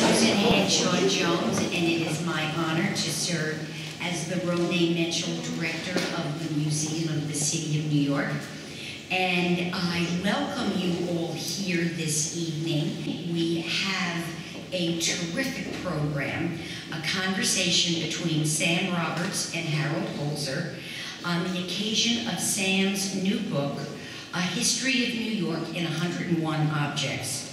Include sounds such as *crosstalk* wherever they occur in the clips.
Susan Henshaw Jones, and it is my honor to serve as the Ronay Menschel Director of the Museum of the City of New York. And I welcome you all here this evening. We have a terrific program, a conversation between Sam Roberts and Harold Holzer on the occasion of Sam's new book, A History of New York in 101 Objects.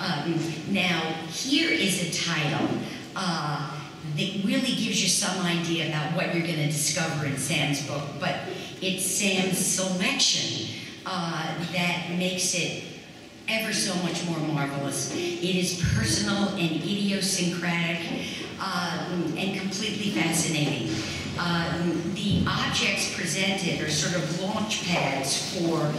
Um, now, here is a title uh, that really gives you some idea about what you're going to discover in Sam's book, but it's Sam's selection uh, that makes it ever so much more marvelous. It is personal and idiosyncratic um, and completely fascinating. Um, the objects presented are sort of launch pads for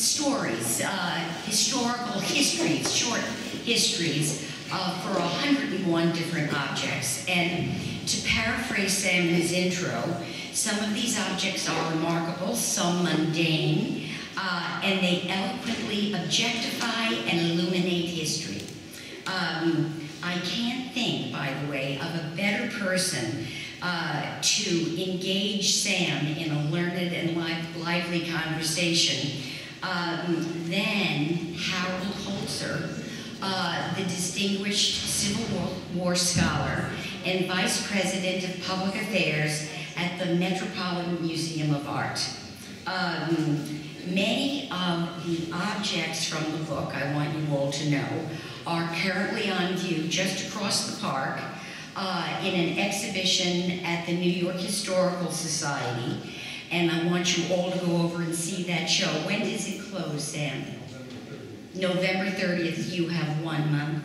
stories, uh, historical histories, short histories uh, for 101 different objects. And to paraphrase Sam in his intro, some of these objects are remarkable, some mundane, uh, and they eloquently objectify and illuminate history. Um, I can't think, by the way, of a better person uh, to engage Sam in a learned and li lively conversation um, than Harold Holzer, uh, the distinguished Civil War scholar and Vice President of Public Affairs at the Metropolitan Museum of Art. Um, many of the objects from the book, I want you all to know, are currently on view just across the park uh, in an exhibition at the New York Historical Society. And I want you all to go over and see that show. When does it close, Sam? November 30th, you have one month.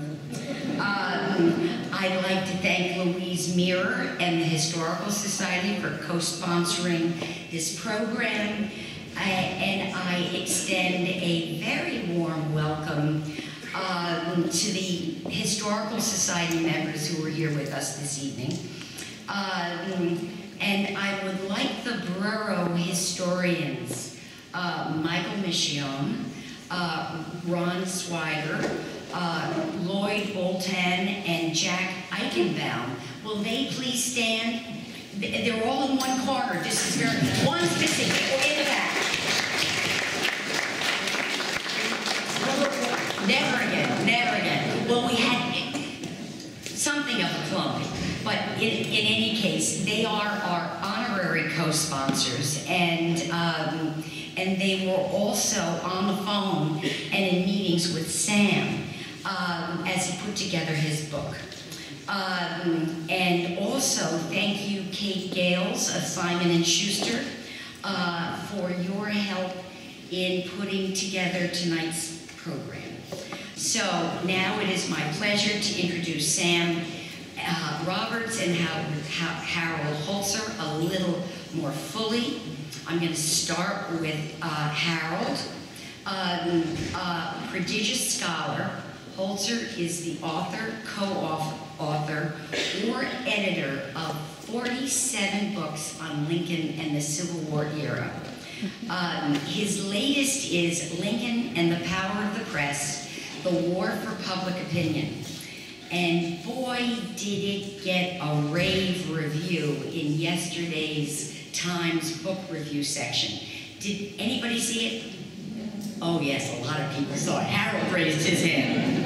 Um, I'd like to thank Louise Mirrer and the Historical Society for co-sponsoring this program. I, and I extend a very warm welcome um, to the Historical Society members who are here with us this evening. Um, and I would like the borough historians, uh, Michael Miscione, uh, Ron Schweiger, uh, Lloyd Ultan, and Jack Eichenbaum. Will they please stand? They're all in one corner. This is very, one specific, in the back. Never again, never again. Well, we had something of a clump, but in, in any case, they are our honorary co-sponsors, and um, and they were also on the phone and in meetings with Sam um, as he put together his book. Um, and also, thank you, Kate Gales of Simon & Schuster, uh, for your help in putting together tonight's program. So now it is my pleasure to introduce Sam uh, Roberts and Harold Holzer a little more fully. I'm going to start with uh, Harold. Um, a prodigious scholar, Holzer is the author, co-author, or editor of 47 books on Lincoln and the Civil War era. Um, his latest is Lincoln and the Power of the Press, The War for Public Opinion. And boy, did it get a rave review in yesterday's Times book review section. Did anybody see it? Oh yes, a lot of people saw it. Harold raised his hand.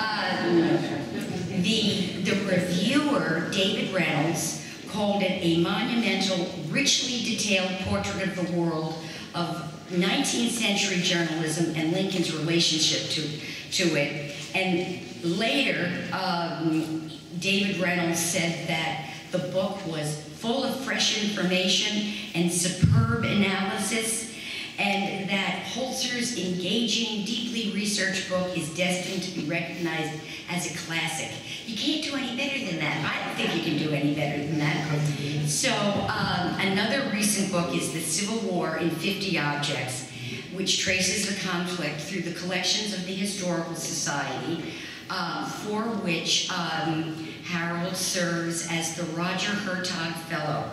Um, the, the reviewer, David Reynolds, called it a monumental, richly detailed portrait of the world of 19th century journalism and Lincoln's relationship to, to it. And later, um, David Reynolds said that the book was full of fresh information and superb analysis, and that Holzer's engaging, deeply researched book is destined to be recognized as a classic. You can't do any better than that. I don't think you can do any better than that. So um, another recent book is The Civil War in 50 Objects, which traces the conflict through the collections of the Historical Society, uh, for which um, Harold serves as the Roger Hertog Fellow.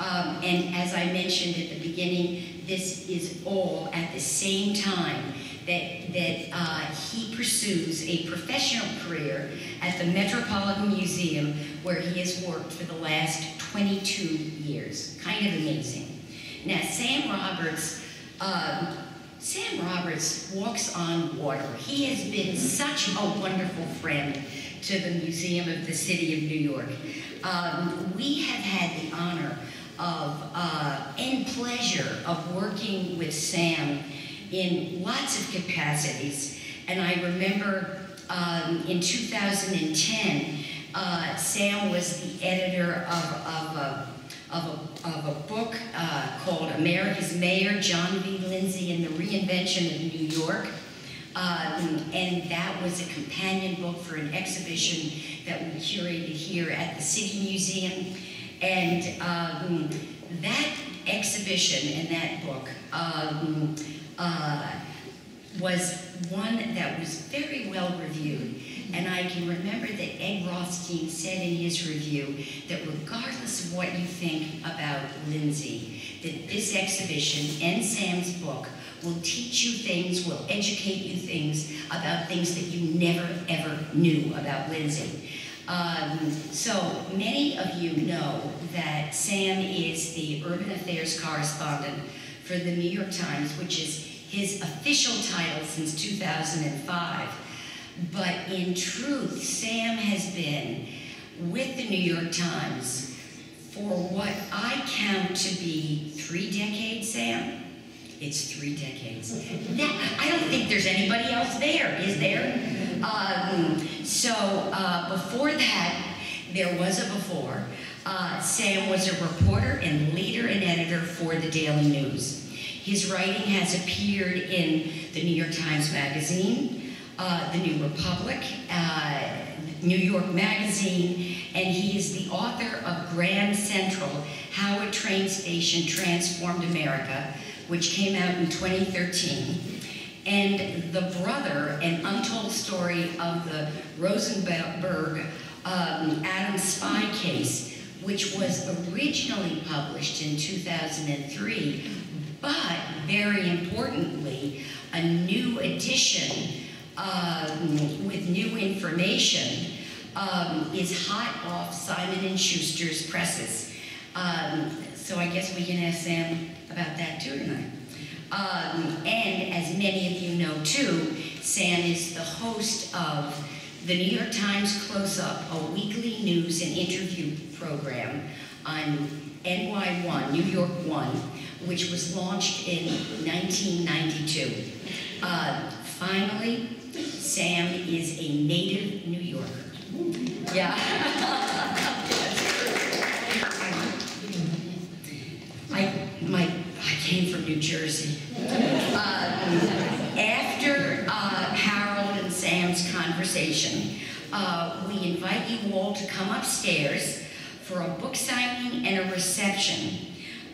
Um, and as I mentioned at the beginning, this is all at the same time that, that uh, he pursues a professional career at the Metropolitan Museum where he has worked for the last 22 years. Kind of amazing. Now, Sam Roberts, um, Sam Roberts walks on water. He has been such a wonderful friend to the Museum of the City of New York. Um, we have had the honor of uh, and pleasure of working with Sam in lots of capacities. And I remember um, in 2010, uh, Sam was the editor of, of, a, of, a, of a book uh, called America's Mayor, John V. Lindsay and the Reinvention of New York. Um, and that was a companion book for an exhibition that we curated here at the City Museum. And um, that exhibition and that book um, uh, was one that was very well reviewed. And I can remember that Ed Rothstein said in his review that regardless of what you think about Lindsay, that this exhibition and Sam's book will teach you things, will educate you things about things that you never ever knew about Lindsay. Um, so many of you know that Sam is the urban affairs correspondent for the New York Times, which is his official title since 2005. But in truth, Sam has been with the New York Times for what I count to be three decades, Sam. It's three decades. That, I don't think there's anybody else there, is there? Um, so uh, before that, there was a before. Uh, Sam was a reporter and leader and editor for the Daily News. His writing has appeared in the New York Times Magazine, uh, the New Republic, uh, New York Magazine, and he is the author of Grand Central, How a Train Station Transformed America, which came out in 2013 and the brother, an untold story of the Rosenberg um, Atom spy case, which was originally published in 2003, but very importantly, a new edition um, with new information um, is hot off Simon & Schuster's presses. Um, so I guess we can ask Sam about that too tonight. Um, and as many of you know too, Sam is the host of the New York Times Close Up, a weekly news and interview program on NY1, New York 1, which was launched in 1992. Uh, finally, Sam is a native New Yorker. Yeah. I, my, I came from New Jersey. Uh, after uh, Harold and Sam's conversation, uh, we invite you all to come upstairs for a book signing and a reception,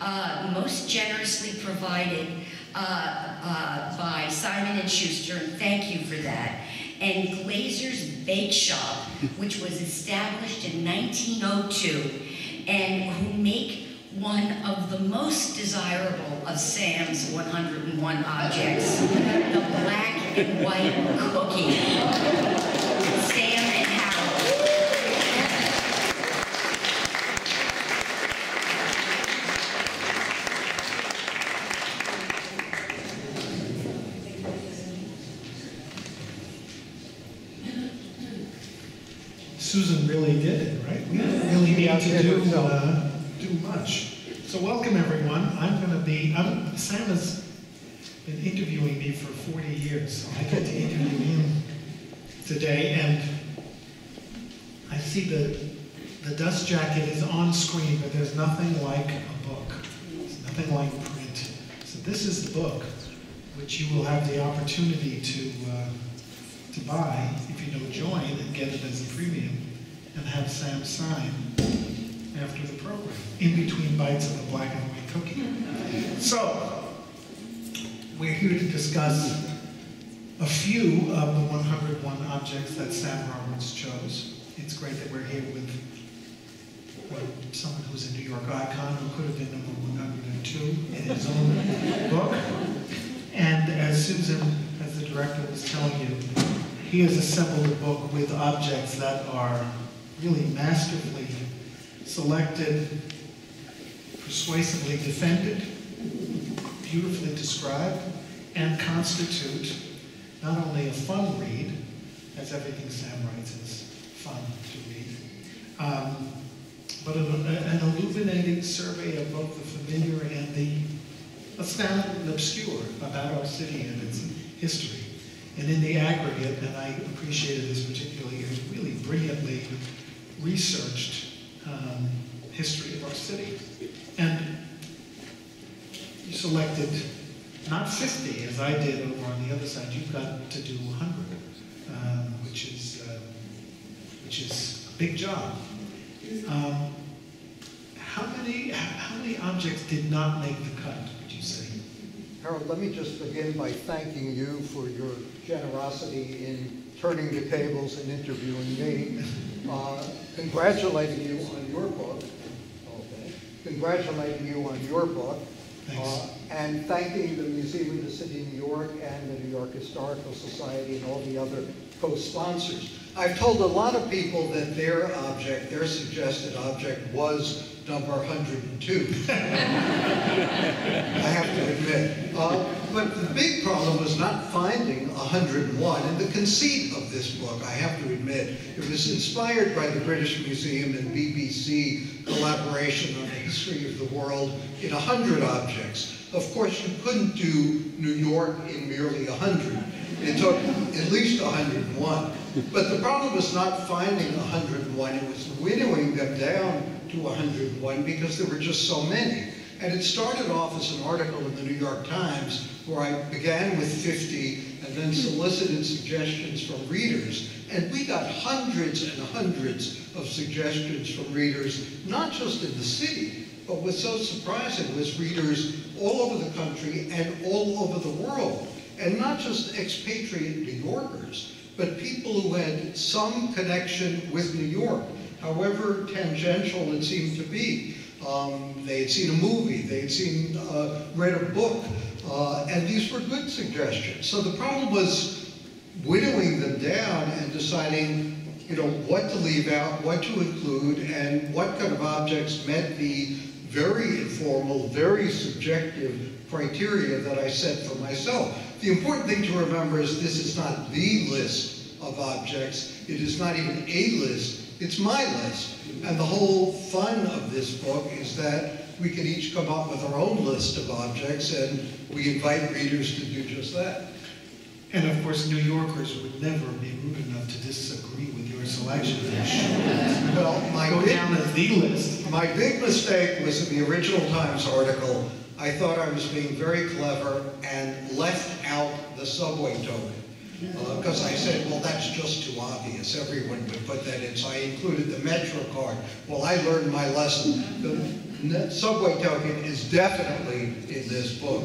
uh, most generously provided uh, uh, by Simon and Schuster, and thank you for that. And Glaser's Bake Shop, which was established in 1902, and who make one of the most desirable of Sam's 101 objects, the black and white cookie. Sam and Harold. Susan really did it, right? We didn't really need to do, uh, much. So welcome, everyone. I'm going to be, I'm, Sam has been interviewing me for 40 years, so I get to interview him today, and I see the, the dust jacket is on screen, but there's nothing like a book. There's nothing like print. So this is the book, which you will have the opportunity to, uh, to buy if you don't join and get it as a premium and have Sam sign after the program, in between bites of the black and white cookie. So, we're here to discuss a few of the 101 objects that Sam Roberts chose. It's great that we're here with well, someone who's a New York icon who could have been number 102 in his own book. And as Susan, as the director was telling you, he has assembled a book with objects that are really masterfully selected, persuasively defended, beautifully described, and constitute not only a fun read, as everything Sam writes is fun to read, um, but an, an illuminating survey of both the familiar and the astounding and obscure about our city and its history. And in the aggregate, and I appreciated this particularly, it was really brilliantly researched um, history of our city. And you selected not 50 as I did over on the other side, you've got to do 100, um, which is uh, which is a big job. Um, how many how many objects did not make the cut? Would you say? Harold, let me just begin by thanking you for your generosity in turning the tables and interviewing me. *laughs* Uh, congratulating you on your book. Okay. Congratulating you on your book. Uh, and thanking the Museum of the City of New York and the New York Historical Society and all the other co-sponsors. I've told a lot of people that their object, their suggested object was number 102. *laughs* I have to admit. Uh, but the big problem was not finding 101, and the conceit of this book, I have to admit, it was inspired by the British Museum and BBC collaboration on the history of the world in 100 objects. Of course, you couldn't do New York in merely 100. It took at least 101. But the problem was not finding 101, it was winnowing them down to 101 because there were just so many. And it started off as an article in the New York Times where I began with 50 and then solicited suggestions from readers. And we got hundreds and hundreds of suggestions from readers, not just in the city, but what's so surprising was readers all over the country and all over the world. And not just expatriate New Yorkers, but people who had some connection with New York, however tangential it seemed to be. Um, they had seen a movie, they had seen, uh, read a book, uh, and these were good suggestions. So the problem was winnowing them down and deciding, you know, what to leave out, what to include, and what kind of objects met the very informal, very subjective criteria that I set for myself. The important thing to remember is this is not the list of objects. It is not even a list. It's my list. And the whole fun of this book is that we can each come up with our own list of objects and we invite readers to do just that. And of course, New Yorkers would never be rude enough to disagree with your selection. Well, my Go big, down as the list. my big mistake was in the original Times article. I thought I was being very clever and left out the subway token. Uh, because I said, well, that's just too obvious. Everyone would put that in. So I included the Metro card. Well, I learned my lesson. The subway token is definitely in this book.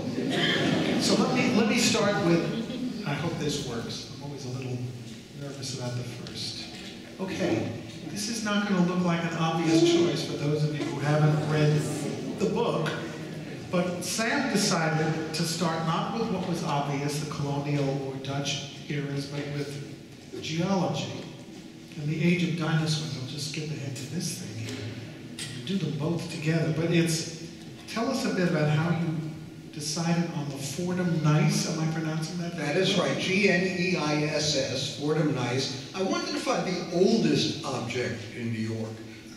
So let me, let me start with, I hope this works. I'm always a little nervous about the first. Okay, this is not going to look like an obvious choice for those of you who haven't read the book, but Sam decided to start not with what was obvious, the colonial or Dutch eras, but with geology and the age of dinosaurs. I'll just skip ahead to this thing here. We do them both together, but it's, tell us a bit about how you decided on the Fordham Gneiss, am I pronouncing that? That is right, E G-N-E-I-S-S, Fordham Gneiss. I wanted to find the oldest object in New York.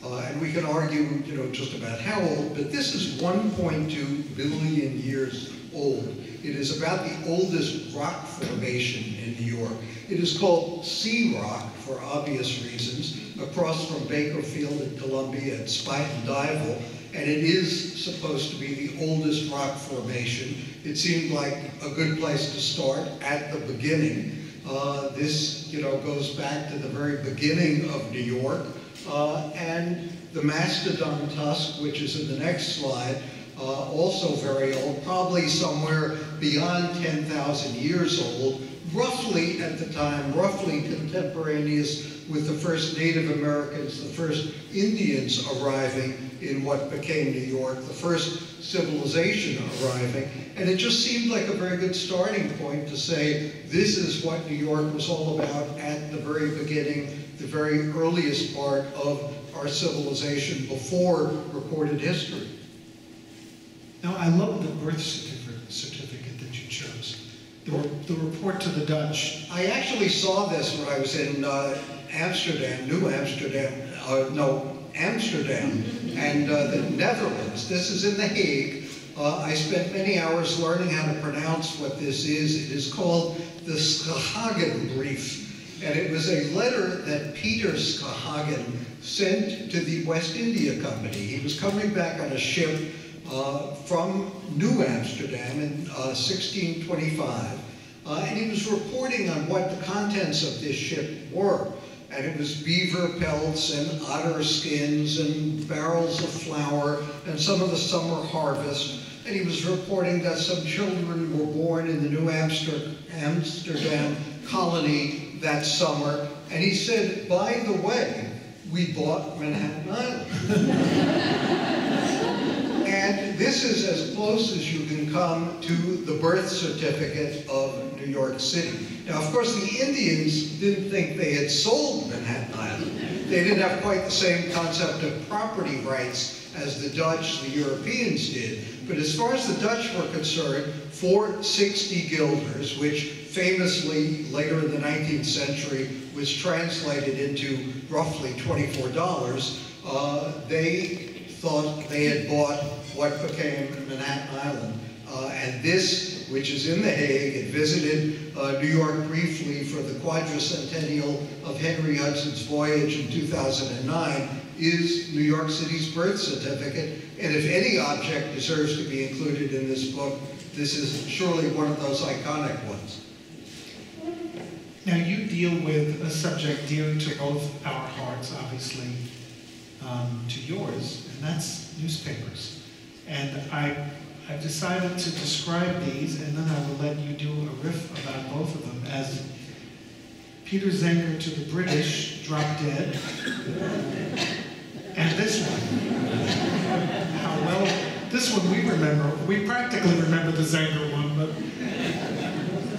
Uh, and we can argue, you know, just about how old, but this is 1.2 billion years old. It is about the oldest rock formation in New York. It is called C Rock for obvious reasons, across from Baker Field at Columbia at Spuyten Duyvil, and it is supposed to be the oldest rock formation. It seemed like a good place to start at the beginning. Uh, this, you know, goes back to the very beginning of New York. Uh, and the mastodon tusk, which is in the next slide, uh, also very old, probably somewhere beyond 10,000 years old, roughly at the time, roughly contemporaneous with the first Native Americans, the first Indians arriving in what became New York, the first civilization arriving. And it just seemed like a very good starting point to say, this is what New York was all about at the very beginning, the very earliest part of our civilization before recorded history. Now, I love the birth certificate. The, the report to the Dutch. I actually saw this when I was in uh, Amsterdam, New Amsterdam, uh, no, Amsterdam, and uh, the Netherlands. This is in The Hague. Uh, I spent many hours learning how to pronounce what this is. It is called the Schaghen Brief. And it was a letter that Peter Schaghen sent to the West India Company. He was coming back on a ship uh, from New Amsterdam in uh, 1625, uh, and he was reporting on what the contents of this ship were. And it was beaver pelts and otter skins and barrels of flour and some of the summer harvest. And he was reporting that some children were born in the New Amsterdam colony that summer. And he said, by the way, we bought Manhattan Island. *laughs* And this is as close as you can come to the birth certificate of New York City. Now, of course, the Indians didn't think they had sold Manhattan Island. They didn't have quite the same concept of property rights as the Dutch, the Europeans did. But as far as the Dutch were concerned, 460 guilders, which famously later in the 19th century was translated into roughly $24, uh, they thought they had bought what became Manhattan Island. Uh, and this, which is in The Hague, it visited uh, New York briefly for the quadricentennial of Henry Hudson's voyage in 2009, is New York City's birth certificate. And if any object deserves to be included in this book, this is surely one of those iconic ones. Now, you deal with a subject dear to both our hearts, obviously, um, to yours, and that's newspapers. And I, I've decided to describe these, and then I will let you do a riff about both of them as Peter Zenger to the British, Drop Dead, and this one. How well, this one we remember, we practically remember the Zenger one, but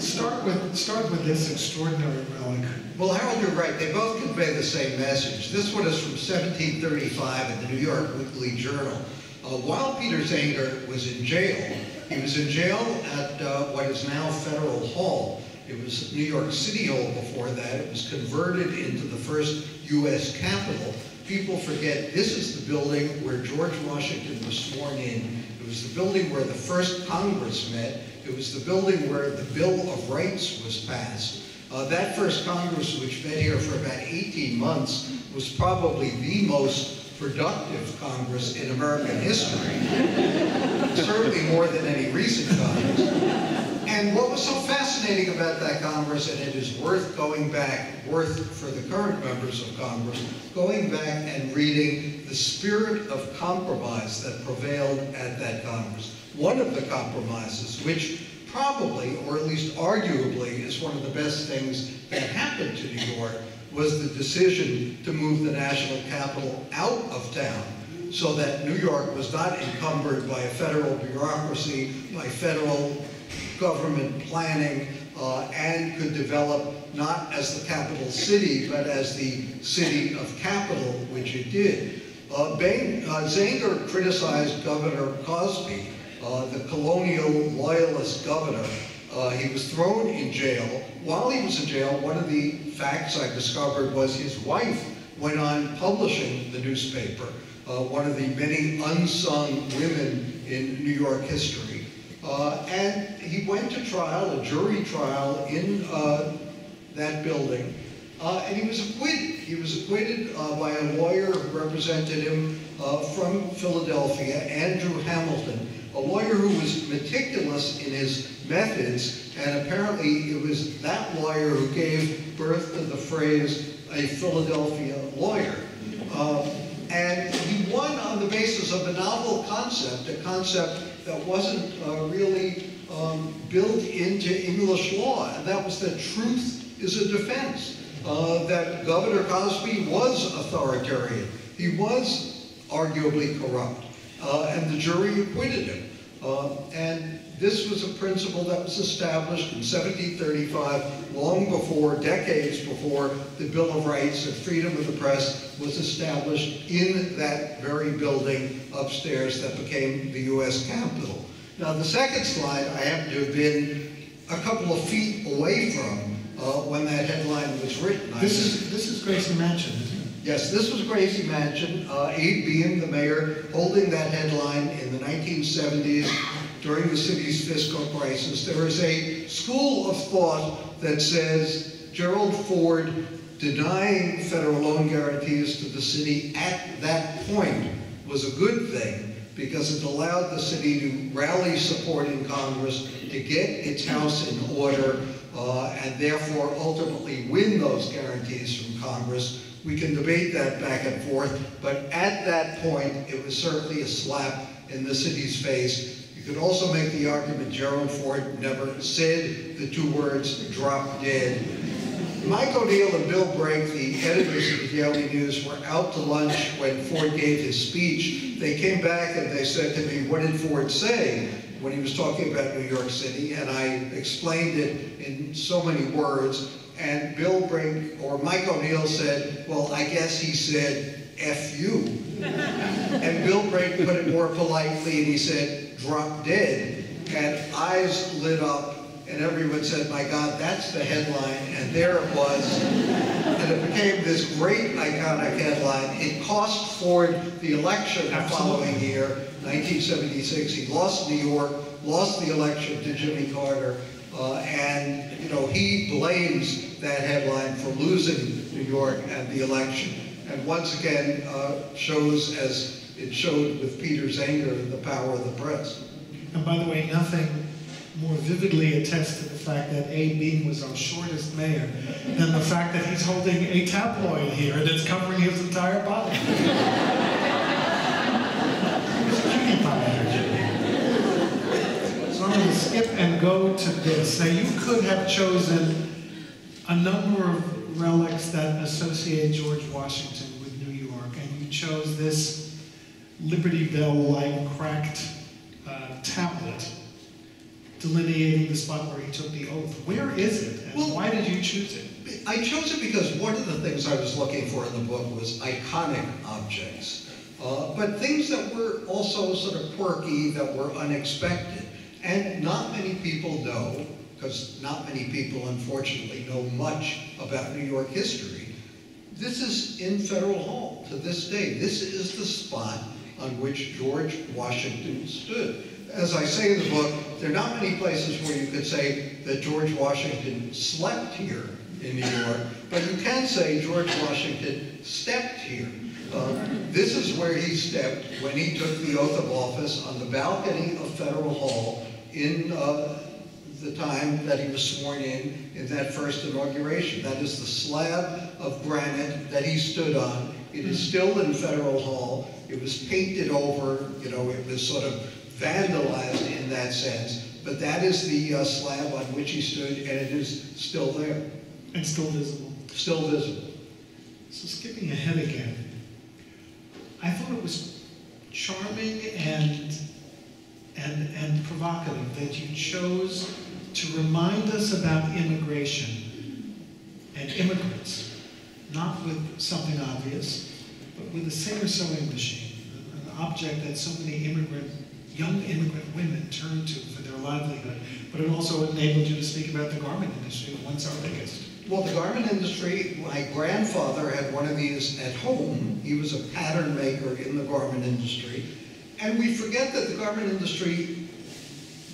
start with, start with this extraordinary relic. Well, Harold, you're right. They both convey the same message. This one is from 1735 in the New York Weekly Journal. Uh, while Peter Zenger was in jail, he was in jail at uh, what is now Federal Hall. It was New York City Hall before that. It was converted into the first U.S. Capitol. People forget this is the building where George Washington was sworn in. It was the building where the first Congress met. It was the building where the Bill of Rights was passed. Uh, that first Congress, which met here for about 18 months, was probably the most productive Congress in American history, *laughs* certainly more than any recent Congress. And what was so fascinating about that Congress, and it is worth going back, worth for the current members of Congress, going back and reading the spirit of compromise that prevailed at that Congress. One of the compromises, which probably, or at least arguably, is one of the best things that happened to New York, was the decision to move the national capital out of town so that New York was not encumbered by a federal bureaucracy, by federal government planning, uh, and could develop not as the capital city, but as the city of capital, which it did. Uh, Bain, uh, criticized Governor Cosby, the colonial loyalist governor, uh, he was thrown in jail. While he was in jail, one of the facts I discovered was his wife went on publishing the newspaper, uh, one of the many unsung women in New York history. Uh, and he went to trial, a jury trial in uh, that building, uh, and he was acquitted. He was acquitted uh, by a lawyer who represented him from Philadelphia, Andrew Hamilton, a lawyer who was meticulous in his methods, and apparently it was that lawyer who gave birth to the phrase, a Philadelphia lawyer. Um, and he won on the basis of a novel concept, a concept that wasn't uh, really um, built into English law, and that was that truth is a defense. Uh, that Governor Cosby was authoritarian. He was arguably corrupt, uh, and the jury acquitted him. Uh, and this was a principle that was established in 1735, long before, decades before, the Bill of Rights and freedom of the press was established in that very building upstairs that became the U.S. Capitol. Now, the second slide I happen to have been a couple of feet away from uh, when that headline was written. This is, this is Gracie Mansion? Yes, this was Gracie Mansion, uh, Abe Beame, the mayor, holding that headline in the 1970s during the city's fiscal crisis. There is a school of thought that says Gerald Ford denying federal loan guarantees to the city at that point was a good thing because it allowed the city to rally support in Congress to get its house in order uh, and therefore ultimately win those guarantees from Congress. We can debate that back and forth, but at that point, it was certainly a slap in the city's face. You could also make the argument Gerald Ford never said the two words, drop dead. Mike O'Neill and Bill Brink, the editors of the Daily News, were out to lunch when Ford gave his speech. They came back and they said to me, what did Ford say when he was talking about New York City? And I explained it in so many words. And Bill Brink, or Mike O'Neill said, well, I guess he said, F you. *laughs* And Bill Brink put it more politely and he said, drop dead. And eyes lit up and everyone said, my God, that's the headline. And there it was. And it became this great iconic headline. It cost Ford the election the following year, 1976. He lost New York, lost the election to Jimmy Carter. Uh, and, you know, he blames that headline for losing New York and the election. And once again, uh, shows, as it showed with Peter Zenger, the power of the press. And by the way, nothing more vividly attests to the fact that Abe Beame was our shortest mayor than the fact that he's holding a tabloid here that's covering his entire body. *laughs* It's a cutie pie. So I'm going to skip and go to this. Now, you could have chosen a number of relics that associate George Washington with New York, and you chose this Liberty Bell-like cracked uh, tablet delineating the spot where he took the oath. Where is it, and Well- why did you choose it? I chose it because one of the things I was looking for in the book was iconic objects, uh, but things that were also sort of quirky, that were unexpected. And not many people know, because not many people unfortunately know much about New York history. This is in Federal Hall to this day. This is the spot on which George Washington stood. As I say in the book, there are not many places where you could say that George Washington slept here in New York, but you can say George Washington stepped here. Uh, this is where he stepped when he took the oath of office on the balcony of Federal Hall in uh, the time that he was sworn in in that first inauguration. That is the slab of granite that he stood on. It is still in Federal Hall. It was painted over, you know, it was sort of vandalized in that sense. But that is the uh, slab on which he stood, and it is still there, And still visible. still visible. So skipping ahead again, I thought it was charming and and and provocative that you chose to remind us about immigration and immigrants, not with something obvious, but with a Singer sewing machine, an object that so many immigrant, young immigrant women turn to for their livelihood. But it also enabled you to speak about the garment industry, once our biggest. Well, the garment industry, my grandfather had one of these at home. He was a pattern maker in the garment industry. And we forget that the garment industry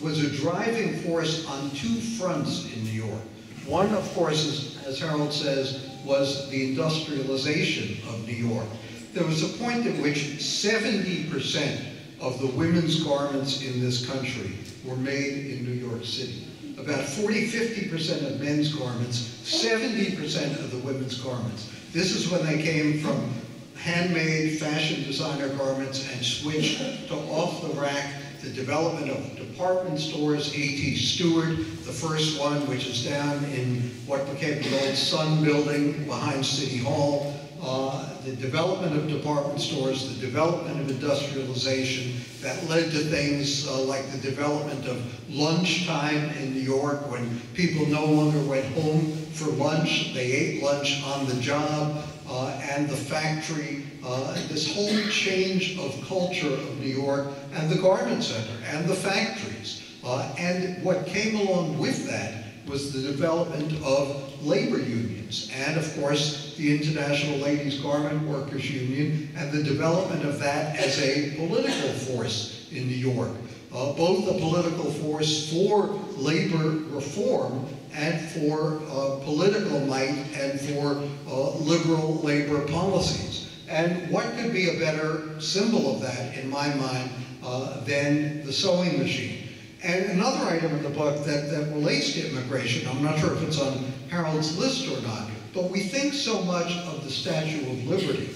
was a driving force on two fronts in New York. One, of course, is, as Harold says, was the industrialization of New York. There was a point at which 70% of the women's garments in this country were made in New York City. About 40, 50% of men's garments, 70% of the women's garments. This is when they came from handmade fashion designer garments and switched to off the rack the development of department stores, A.T. Stewart, the first one, which is down in what became the old Sun Building behind City Hall, uh, the development of department stores, the development of industrialization that led to things uh, like the development of lunchtime in New York when people no longer went home for lunch, they ate lunch on the job, uh, and the factory, uh, this whole change of culture of New York and the garment center and the factories. Uh, and what came along with that was the development of labor unions and, of course, the International Ladies Garment Workers Union and the development of that as a political force in New York. Uh, both a political force for labor reform and for uh, political might and for uh, liberal labor policies. And what could be a better symbol of that, in my mind, uh, than the sewing machine? And another item in the book that, that relates to immigration, I'm not sure if it's on Harold's list or not, but we think so much of the Statue of Liberty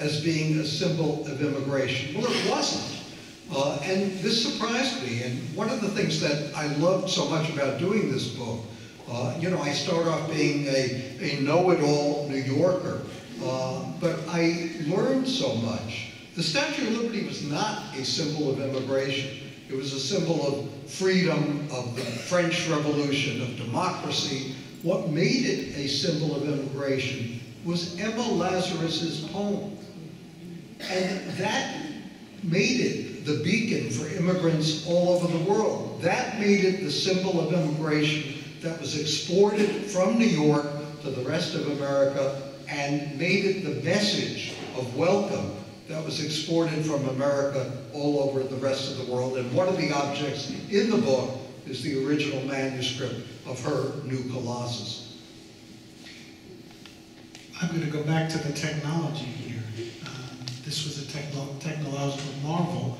as being a symbol of immigration. Well, it wasn't. Uh, and this surprised me. And one of the things that I loved so much about doing this book, uh, you know, I start off being a, a know-it-all New Yorker, uh, but I learned so much. The Statue of Liberty was not a symbol of immigration. It was a symbol of freedom, of the French Revolution, of democracy. What made it a symbol of immigration was Emma Lazarus's poem. And that made it the beacon for immigrants all over the world. That made it the symbol of immigration that was exported from New York to the rest of America and made it the message of welcome that was exported from America all over the rest of the world. And one of the objects in the book is the original manuscript of her New Colossus. I'm going to go back to the technology here. Um, this was a techno technological marvel,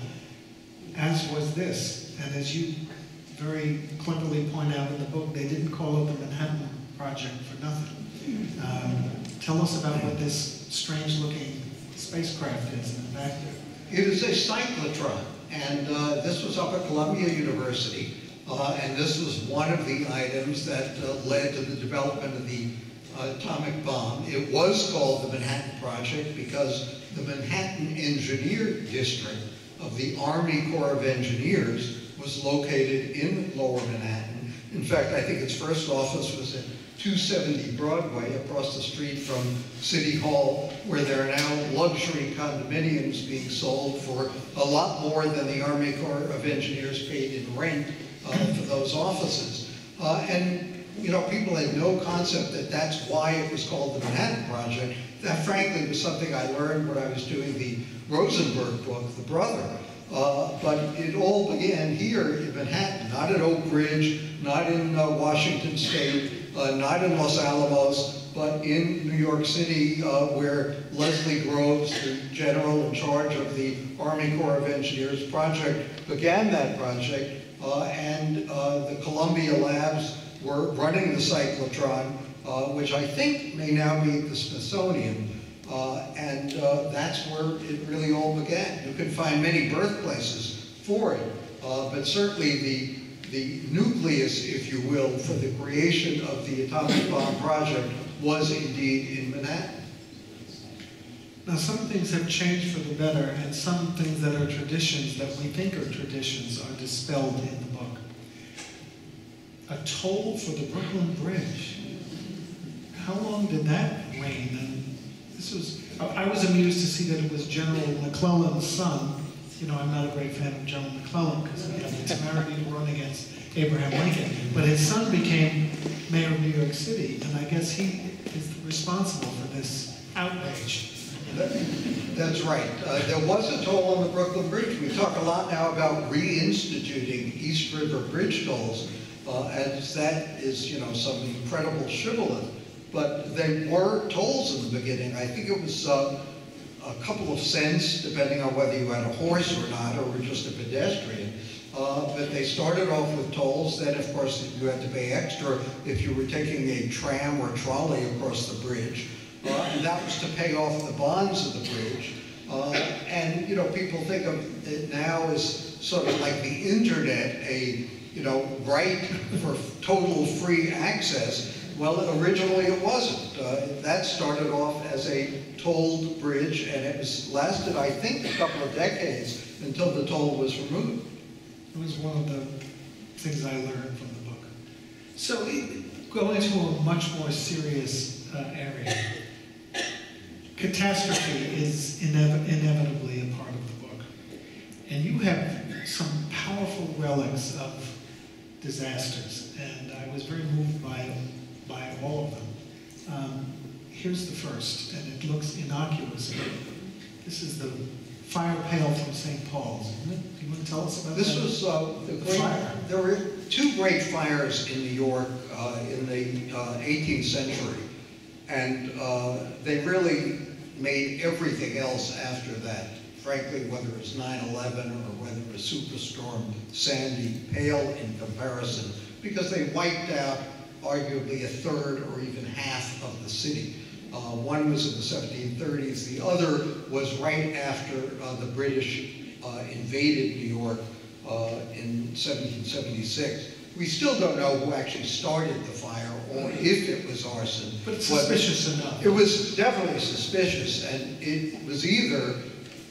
as was this. And as you very cleverly point out in the book, they didn't call it the Manhattan Project for nothing. Um, tell us about what this strange-looking spacecraft is in there? It is a cyclotron, and uh, this was up at Columbia University, uh, and this was one of the items that uh, led to the development of the atomic bomb. It was called the Manhattan Project because the Manhattan Engineer District of the Army Corps of Engineers was located in Lower Manhattan. In fact, I think its first office was in 270 Broadway across the street from City Hall, where there are now luxury condominiums being sold for a lot more than the Army Corps of Engineers paid in rent uh, for those offices. Uh, and, you know, people had no concept that that's why it was called the Manhattan Project. That, frankly, was something I learned when I was doing the Rosenberg book, The Brother. Uh, but it all began here in Manhattan, not at Oak Ridge, not in uh, Washington State, uh, not in Los Alamos, but in New York City, uh, where Leslie Groves, the general in charge of the Army Corps of Engineers project, began that project, uh, and uh, the Columbia Labs were running the cyclotron, uh, which I think may now be at the Smithsonian. Uh, and that's where it really all began. You can find many birthplaces for it, but certainly the the nucleus, if you will, for the creation of the atomic bomb project was indeed in Manhattan. Now, some things have changed for the better, and some things that are traditions that we think are traditions are dispelled in the book. A toll for the Brooklyn Bridge. How long did that reign? And this was, I was amused to see that it was General McClellan's son you know, I'm not a great fan of John McClellan because he had the temerity to run against Abraham Lincoln. But his son became mayor of New York City, and I guess he is responsible for this outrage. That's right. Uh, there was a toll on the Brooklyn Bridge. We talk a lot now about reinstituting East River bridge tolls, uh, as that is, you know, some incredible shibboleth. But they were tolls in the beginning. I think it was uh, a couple of cents, depending on whether you had a horse or not, or were just a pedestrian. Uh, but they started off with tolls. Then, of course, you had to pay extra if you were taking a tram or trolley across the bridge. Uh, and that was to pay off the bonds of the bridge. Uh, and, you know, people think of it now as sort of like the internet, a, you know, right for total free access. Well, originally it wasn't. Uh, that started off as a tolled bridge and it was lasted, I think, a couple of decades until the toll was removed. It was one of the things I learned from the book. So going to a much more serious uh, area. Catastrophe is inev- inevitably a part of the book. And you have some powerful relics of disasters, and I was very moved by, by all of them. Um, here's the first, and it looks innocuous. This is the fire pail from St. Paul's? Do you want to tell us about that? This was uh, the great, Fire. there were two great fires in New York uh, in the uh, 18th century. And uh, they really made everything else after that. Frankly, whether it was 9/11 or whether it was Superstorm Sandy, pale in comparison, because they wiped out arguably a third or even half of the city. Uh, One was in the 1730s, the other was right after uh, the British uh, invaded New York uh, in 1776. We still don't know who actually started the fire or if it was arson. But it's suspicious enough. It was definitely suspicious, and it was either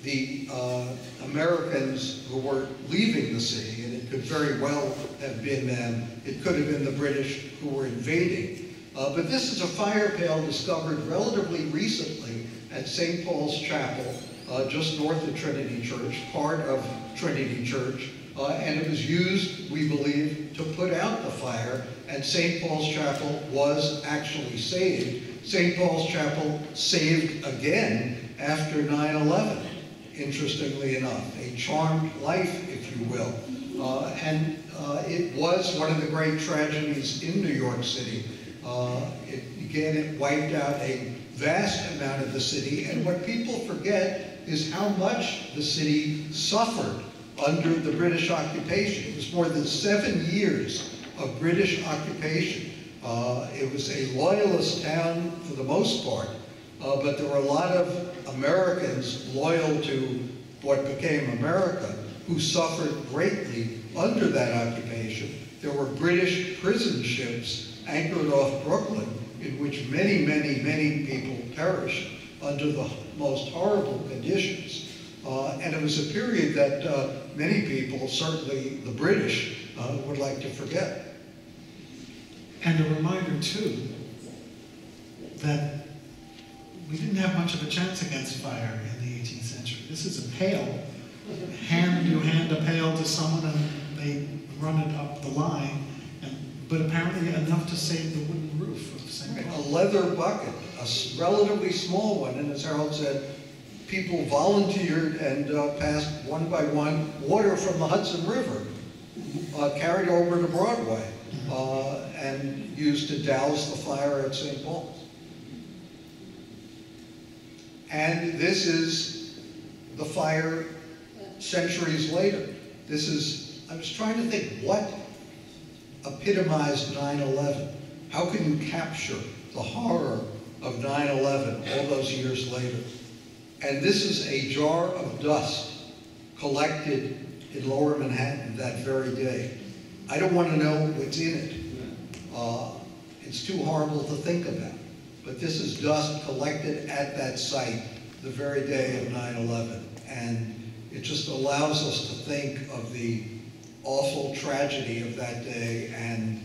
the uh, Americans who were leaving the city, and it could very well have been them. It could have been the British who were invading. Uh, But this is a fire pail discovered relatively recently at St. Paul's Chapel, uh, just north of Trinity Church, part of Trinity Church. Uh, And it was used, we believe, to put out the fire, and St. Paul's Chapel was actually saved. St. Paul's Chapel saved again after 9/11, interestingly enough. A charmed life, if you will. Uh, And uh, it was one of the great tragedies in New York City. Uh, It, again, it wiped out a vast amount of the city, and what people forget is how much the city suffered under the British occupation. It was more than seven years of British occupation. Uh, It was a loyalist town for the most part, uh, but there were a lot of Americans loyal to what became America who suffered greatly under that occupation. There were British prison ships anchored off Brooklyn in which many, many, many people perished under the most horrible conditions. Uh, and it was a period that uh, many people, certainly the British, uh, would like to forget. And a reminder too, that we didn't have much of a chance against fire in the 18th century. This is a pail. Hand, you hand a pail to someone and they run it up the line, and, but apparently enough to save the wooden roof of St. Paul. A leather bucket, a relatively small one, and as Harold said, people volunteered and uh, passed one by one water from the Hudson River, uh, carried over to Broadway, uh, and used to douse the fire at St. Paul's. And this is the fire centuries later. This is, I was trying to think, what epitomized 9/11? How can you capture the horror of 9/11 all those years later? And this is a jar of dust collected in lower Manhattan that very day. I don't want to know what's in it. Uh, It's too horrible to think about. But this is dust collected at that site the very day of 9/11. And it just allows us to think of the awful tragedy of that day and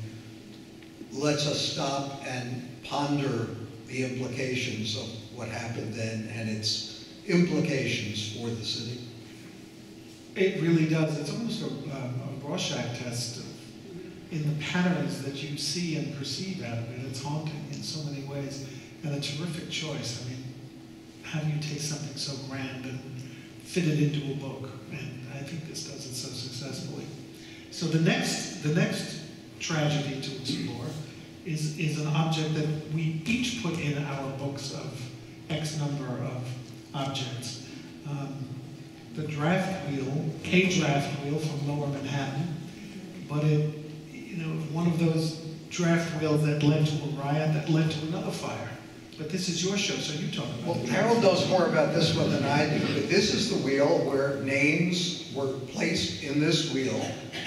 lets us stop and ponder the implications of what happened then and its implications for the city. It really does. It's almost a, um, a Rorschach test in the patterns that you see and perceive out of it. It's haunting in so many ways, and a terrific choice. I mean, how do you take something so grand and fit it into a book? And I think this does it so successfully. So the next, the next tragedy to explore is, is an object that we each put in our books of X number of objects. Um, the draft wheel, a draft wheel from Lower Manhattan, but it, you know, one of those draft wheels that led to a riot that led to another fire. But this is your show, so you talk about it. Well, it. Harold knows more about this one than I do, but this is the wheel where names were placed in this wheel,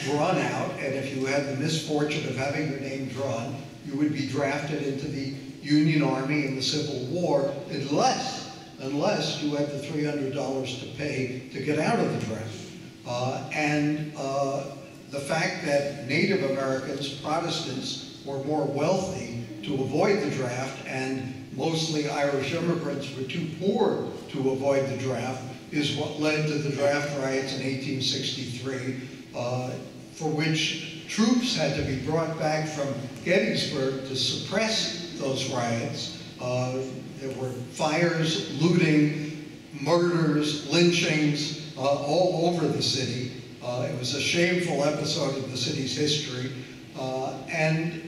drawn out, and if you had the misfortune of having your name drawn, you would be drafted into the Union Army in the Civil War unless, unless you had the $300 to pay to get out of the draft. Uh, and uh, the fact that Native Americans, Protestants, were more wealthy to avoid the draft and mostly Irish immigrants were too poor to avoid the draft is what led to the draft riots in 1863, uh, for which troops had to be brought back from Gettysburg to suppress those riots. Uh, there were fires, looting, murders, lynchings uh, all over the city. Uh, it was a shameful episode of the city's history. Uh, and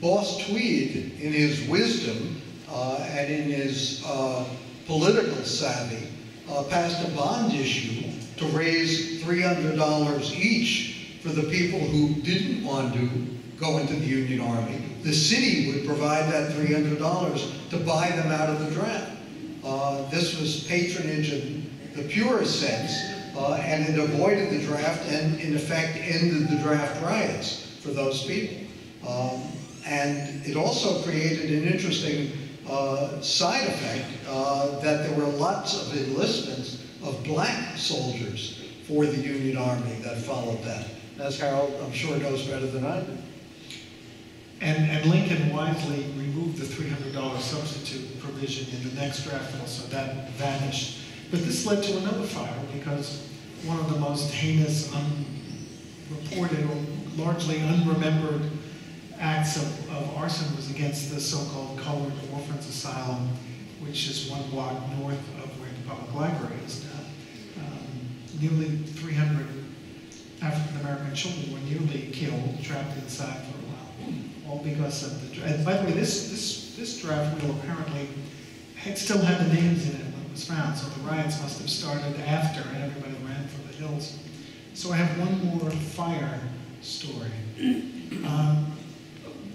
Boss Tweed, in his wisdom and in his uh, political savvy, uh, passed a bond issue to raise $300 each for the people who didn't want to go into the Union Army. The city would provide that $300 to buy them out of the draft. Uh, this was patronage in the purest sense, uh, and it avoided the draft and, in effect, ended the draft riots for those people. Um, and it also created an interesting uh, side effect uh, that there were lots of enlistments of black soldiers for the Union Army that followed that. As Harold, I'm sure, knows better than I do. And, and Lincoln wisely removed the $300 substitute provision in the next draft bill, so that vanished. But this led to another fire because one of the most heinous, unreported, or largely unremembered acts of, of arson was against the so-called Colored Orphans Asylum, which is one block north of where the public library is now. Um, nearly 300 African American children were nearly killed, trapped inside for a while, all because of the. dra- And by the way, this this this draft wheel apparently had still had the names in it when it was found, so the riots must have started after and everybody ran for the hills. So I have one more fire story. Um,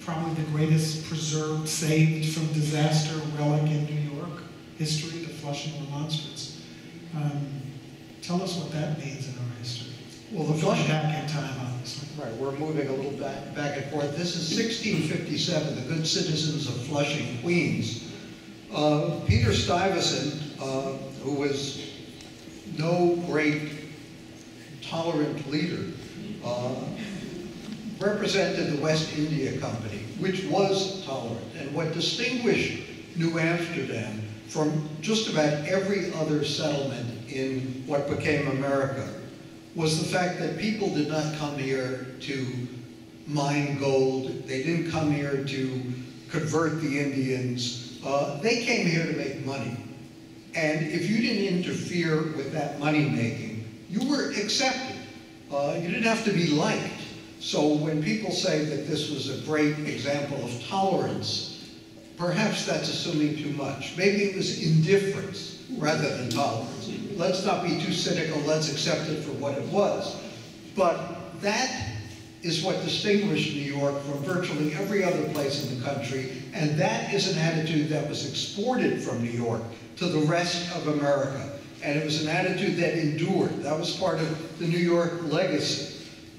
probably the greatest preserved, saved from disaster relic in New York history, the Flushing Remonstrance. Um, tell us what that means in our history. Well, the Flushing- back in time, obviously. Right, we're moving a little back, back and forth. This is 1657, the good citizens of Flushing, Queens. Uh, Peter Stuyvesant, uh, who was no great tolerant leader, uh, represented the West India Company, which was tolerant. And what distinguished New Amsterdam from just about every other settlement in what became America was the fact that people did not come here to mine gold. They didn't come here to convert the Indians. Uh, they came here to make money. And if you didn't interfere with that money making, you were accepted. Uh, you didn't have to be liked. So when people say that this was a great example of tolerance, perhaps that's assuming too much. Maybe it was indifference rather than tolerance. Let's not be too cynical, let's accept it for what it was. But that is what distinguished New York from virtually every other place in the country, and that is an attitude that was exported from New York to the rest of America. And it was an attitude that endured. That was part of the New York legacy.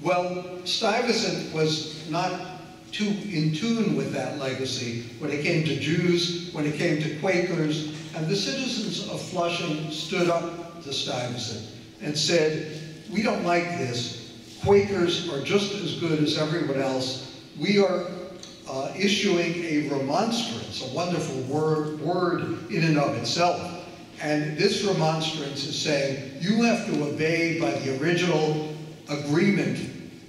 Well, Stuyvesant was not too in tune with that legacy when it came to Jews, when it came to Quakers, and the citizens of Flushing stood up to Stuyvesant and said, we don't like this. Quakers are just as good as everyone else. We are uh, issuing a remonstrance, a wonderful word, word in and of itself. And this remonstrance is saying, you have to obey by the original agreement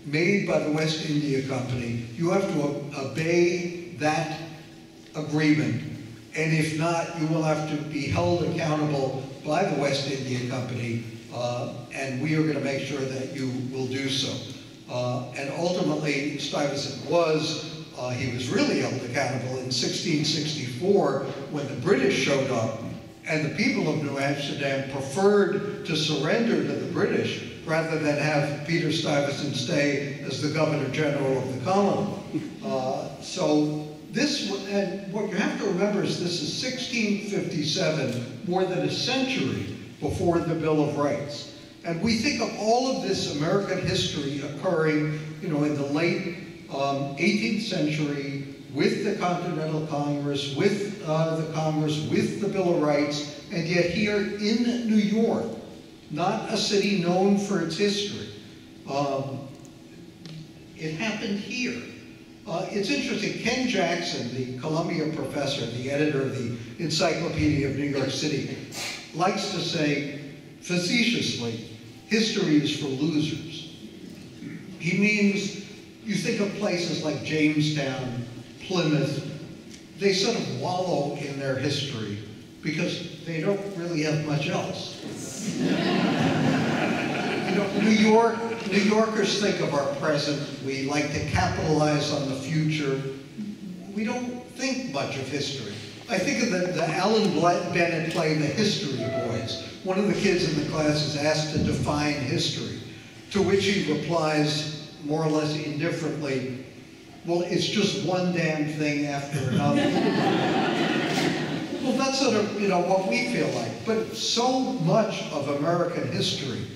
made by the West India Company. You have to obey that agreement. And if not, you will have to be held accountable by the West India Company, uh, and we are going to make sure that you will do so. Uh, and ultimately, Stuyvesant was, uh, he was really held accountable in 1664 when the British showed up and the people of New Amsterdam preferred to surrender to the British rather than have Peter Stuyvesant stay as the Governor General of the colony. *laughs* Uh, so this, and what you have to remember is this is 1657, more than a century before the Bill of Rights. And we think of all of this American history occurring, you know, in the late um, 18th century with the Continental Congress, with uh, the Congress, with the Bill of Rights, and yet here in New York, not a city known for its history. Um, it happened here. Uh, it's interesting, Ken Jackson, the Columbia professor, the editor of the Encyclopedia of New York City, likes to say facetiously, history is for losers. He means, you think of places like Jamestown, Plymouth, they sort of wallow in their history because they don't really have much else. You know, New York, New Yorkers think of our present. We like to capitalize on the future. We don't think much of history. I think of the, the Alan Bennett play, The History Boys. One of the kids in the class is asked to define history, to which he replies, more or less indifferently, well, it's just one damn thing after another. *laughs* Well, that's sort of, you know, what we feel like. But so much of American history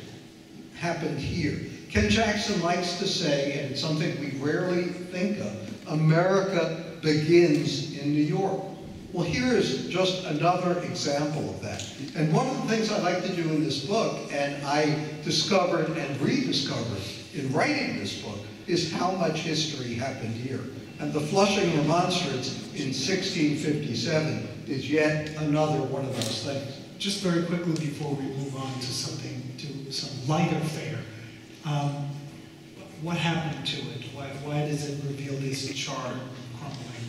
happened here. Ken Jackson likes to say, and it's something we rarely think of, America begins in New York. Well, here is just another example of that. And one of the things I like to do in this book, and I discovered and rediscovered in writing this book, is how much history happened here. And the Flushing Remonstrance in 1657 is yet another one of those things. Just very quickly before we move on to something, to some lighter fare, um, what happened to it? Why, why does it reveal these charred, crumbling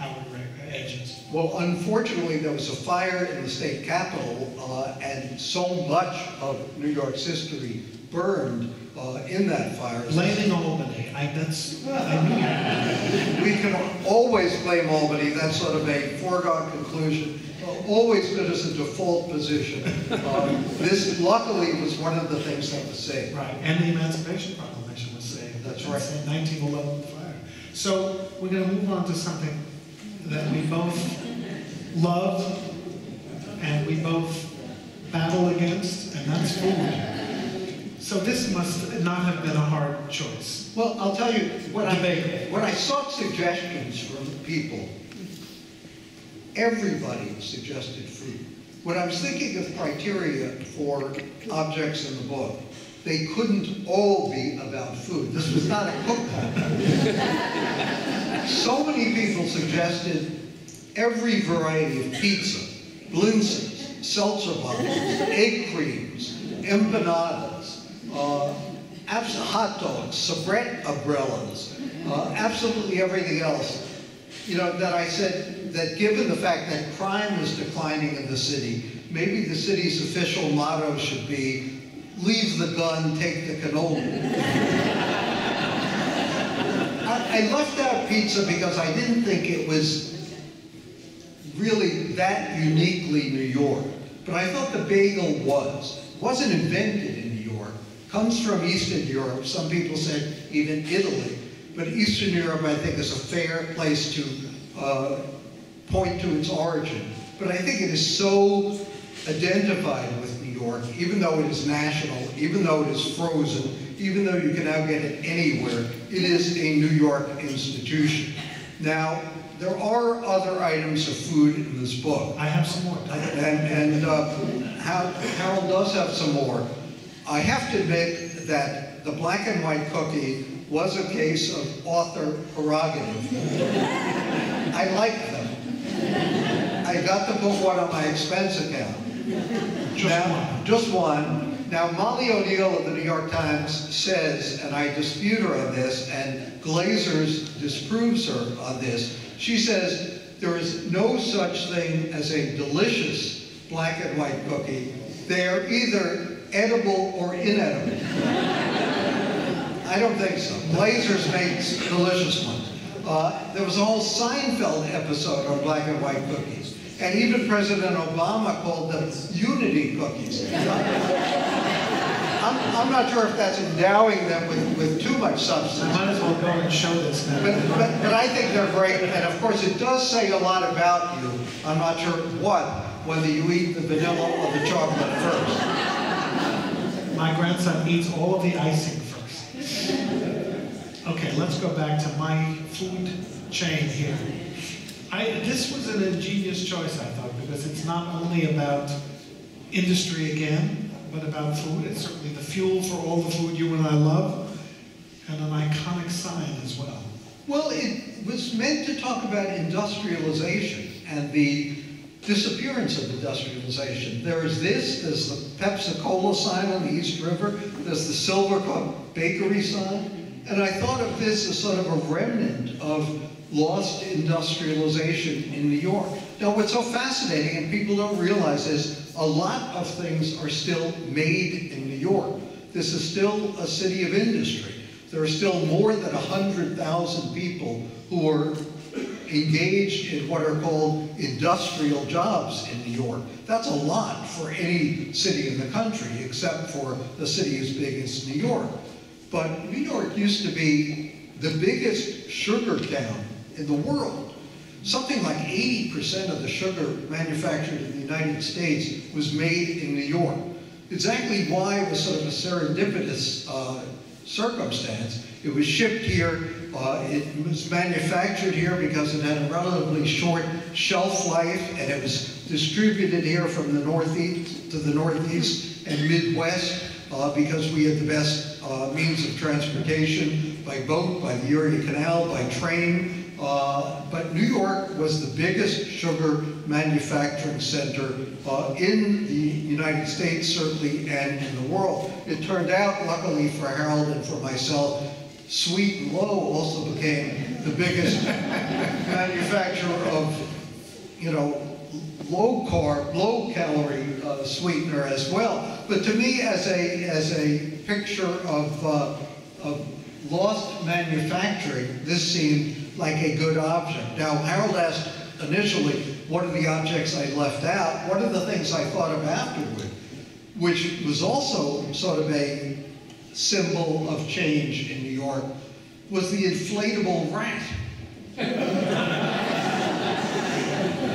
outer edges? Well, unfortunately, there was a fire in the state capitol, uh, and so much of New York's history burned uh, in that fire. Blaming Albany, I, that's, I you. We can always blame Albany, that's sort of a foregone conclusion, uh, always good as a default position. Um, This luckily was one of the things that was saved. Right, and the Emancipation Proclamation was saved. That's right. It's 1911 fire. So we're going to move on to something that we both love and we both battle against, and that's food. So this must not have been a hard choice. Well, I'll tell you, when I, when I sought suggestions from people, everybody suggested food. When I was thinking of criteria for objects in the book, they couldn't all be about food. This was not a cookbook. so many people suggested every variety of pizza, blintzes, seltzer bottles, egg creams, empanadas, uh, hot dogs, Sabrett umbrellas, uh, absolutely everything else. You know, that I said that given the fact that crime is declining in the city, maybe the city's official motto should be, leave the gun, take the cannoli. I, left out pizza because I didn't think it was really that uniquely New York. But I thought the bagel was. Wasn't invented in. Comes from Eastern Europe. Some people said even Italy. But Eastern Europe, I think, is a fair place to uh, point to its origin. But I think it is so identified with New York, even though it is national, even though it is frozen, even though you can now get it anywhere, it is a New York institution. Now, there are other items of food in this book. I have some more. And, and uh, Harold does have some more. I have to admit that the black and white cookie was a case of author prerogative. I like them. I got to put one on my expense account. Just Now- one. Just one. Now, Molly O'Neill of the New York Times says, and I dispute her on this, and Glaser's disproves her on this. She says there is no such thing as a delicious black and white cookie. They are either edible or inedible. I don't think so. Glaser's makes delicious ones. Uh, there was a whole Seinfeld episode on black and white cookies. And even President Obama called them unity cookies. I'm, I'm not sure if that's endowing them with, with too much I substance. might as well go and show this But, now. but, but I think they're great, and of course, it does say a lot about you. I'm not sure what, whether you eat the vanilla or the chocolate first. My grandson eats all the icing first. Okay, let's go back to my food chain here. I, this was an ingenious choice, I thought, because it's not only about industry again, but about food. It's certainly the fuel for all the food you and I love, and an iconic sign as well. Well, it was meant to talk about industrialization and the disappearance of industrialization. There's this, there's the Pepsi Cola sign on the East River, there's the Silvercup Bakery sign, and I thought of this as sort of a remnant of lost industrialization in New York. Now, what's so fascinating, and people don't realize, is a lot of things are still made in New York. This is still a city of industry. There are still more than 100,000 people who are engaged in what are called industrial jobs in New York. That's a lot for any city in the country, except for the city as big as New York. But New York used to be the biggest sugar town in the world. Something like 80% of the sugar manufactured in the United States was made in New York. Exactly why it was sort of a serendipitous uh, circumstance. It was shipped here, uh, it was manufactured here because it had a relatively short shelf life, and it was distributed here from the northeast to the northeast and midwest uh, because we had the best uh, means of transportation by boat, by the Erie Canal, by train. Uh, but New York was the biggest sugar manufacturing center uh, in the United States, certainly, and in the world. It turned out, luckily for Harold and for myself, Sweet and Low also became the biggest manufacturer of, you know, low carb, low calorie uh, sweetener as well. But to me, as a as a picture of uh, of lost manufacturing, this seemed like a good object. Now, Harold asked initially, what are the objects I left out? What are the things I thought of afterward? Which was also sort of a symbol of change in New York, was the inflatable rat. *laughs*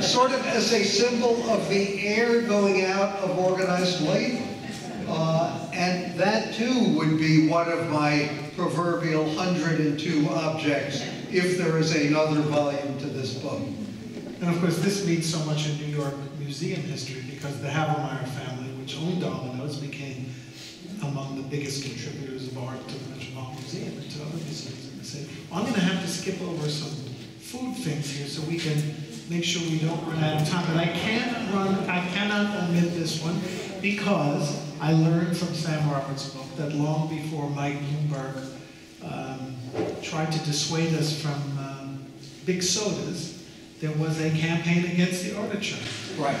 sort of as a symbol of the air going out of organized labor. Uh, and that too would be one of my proverbial 102 objects if there is another volume to this book. And of course, this means so much in New York museum history because the Havemeyer family, which owned Domino's, became among the biggest contributors of art to the Metropolitan Museum and to other museums in the city. I'm going to have to skip over some food things here so we can make sure we don't run out of time. But I can't run, I cannot omit this one because I learned from Sam Roberts' book that long before Mike Bloomberg um, tried to dissuade us from um, big sodas, there was a campaign against the artichoke. Right.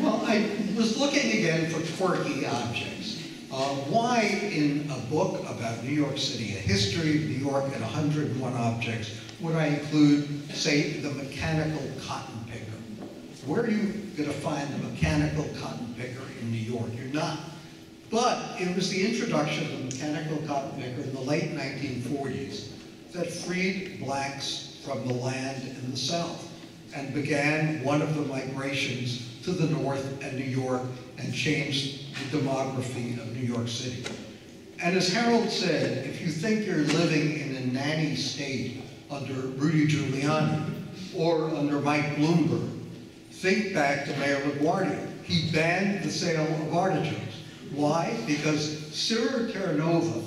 Well, I was looking again for quirky objects. Uh, why in a book about New York City, a history of New York and 101 objects, would I include, say, the mechanical cotton picker? Where are you going to find the mechanical cotton picker in New York? You're not. But it was the introduction of the mechanical cotton picker in the late 1940s that freed blacks from the land in the South and began one of the migrations to the north and New York and changed the demography of New York City. And as Harold said, if you think you're living in a nanny state under Rudy Giuliani or under Mike Bloomberg, think back to Mayor LaGuardia. He banned the sale of artichokes. Why? Because Ciro Terranova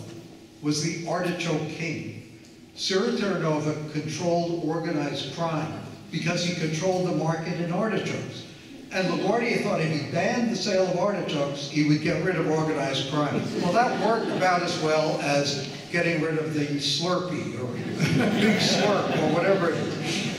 was the artichoke king. Ciro Terranova controlled organized crime because he controlled the market in artichokes. And LaGuardia thought if he banned the sale of artichokes, he would get rid of organized crime. Well, that worked about as well as getting rid of the Slurpee or *laughs* Big Slurp or whatever it is.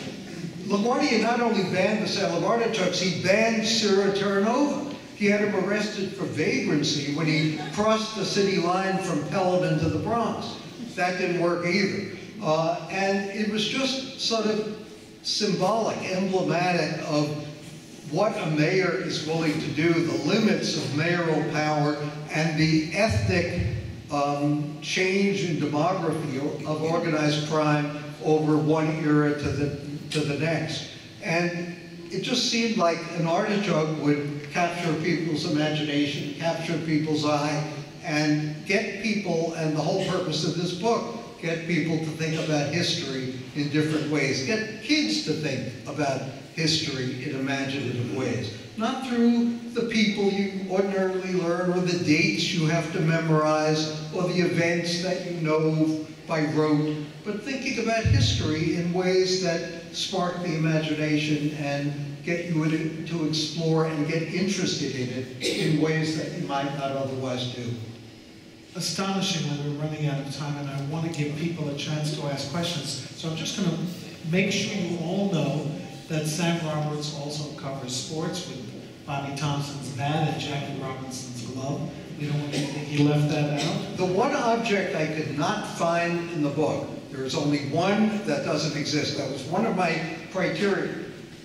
LaGuardia not only banned the sale of artichokes, he banned Ciro Terranova. He had him arrested for vagrancy when he crossed the city line from Pelham to the Bronx. That didn't work either. Uh, and it was just sort of symbolic, emblematic of what a mayor is willing to do, the limits of mayoral power, and the ethnic um, change in demography of organized crime over one era to the, to the next. And it just seemed like an artichoke would capture people's imagination, capture people's eye, and get people, and the whole purpose of this book, get people to think about history in different ways, get kids to think about history in imaginative ways. Not through the people you ordinarily learn, or the dates you have to memorize, or the events that you know by rote, but thinking about history in ways that spark the imagination and get you to explore and get interested in it in ways that you might not otherwise do. Astonishingly, we're running out of time, and I want to give people a chance to ask questions. So I'm just going to make sure you all know that Sam Roberts also covers sports with Bobby Thomson's bat and Jackie Robinson's glove. We don't want anything, he left that out. The one object I could not find in the book, there is only one that doesn't exist. That was one of my criteria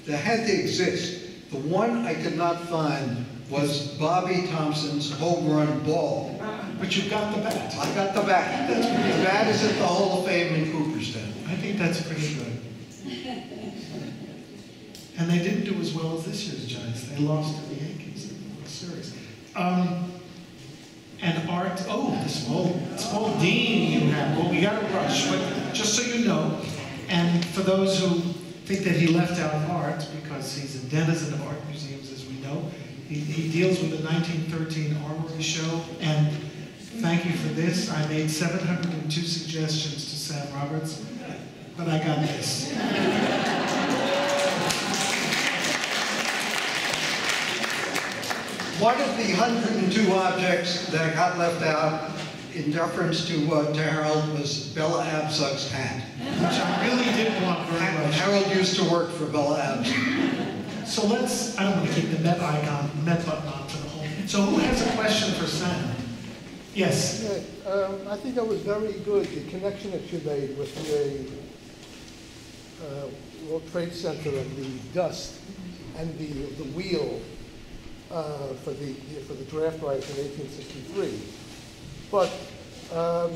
that had to exist. The one I could not find was Bobby Thomson's home run ball. But you got the bat. I got the bat. The bat is at the Hall of Fame in Cooperstown. I think that's pretty good. And they didn't do as well as this year's Giants. They lost to the Yankees in the Series. Um, and Art, oh, the small, small Dean you have. Well, we got to rush, but just so you know, and for those who think that he left out art because he's a denizen of art museums, as we know, he, he deals with the 1913 Armory Show. And thank you for this. I made 702 suggestions to Sam Roberts, but I got this. One of the 102 objects that got left out in deference to, uh, to Harold was Bella Abzug's hat. Which I really didn't want very much. Harold used to work for Bella Abzug. So let's, I don't want to keep the Met icon, Met button on for the whole. So who has a question for Sam? Yes. Yeah, um, I think that was very good, the connection that you made with the uh, World Trade Center and the dust and the, the wheel uh, for the for the draft rights in 1863. But um,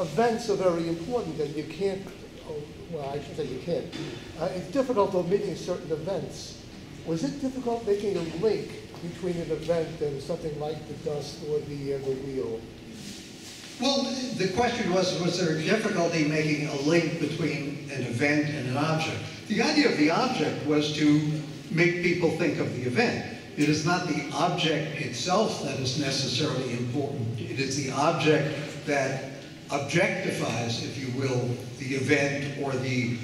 events are very important, and you can't. Oh, well, I should say you can't. Uh, it's difficult omitting certain events. Was it difficult making a link between an event and something like the dust or the uh, the wheel? Well, the question was, was there difficulty making a link between an event and an object? The idea of the object was to make people think of the event. It is not the object itself that is necessarily important. It is the object that objectifies, if you will, the event or the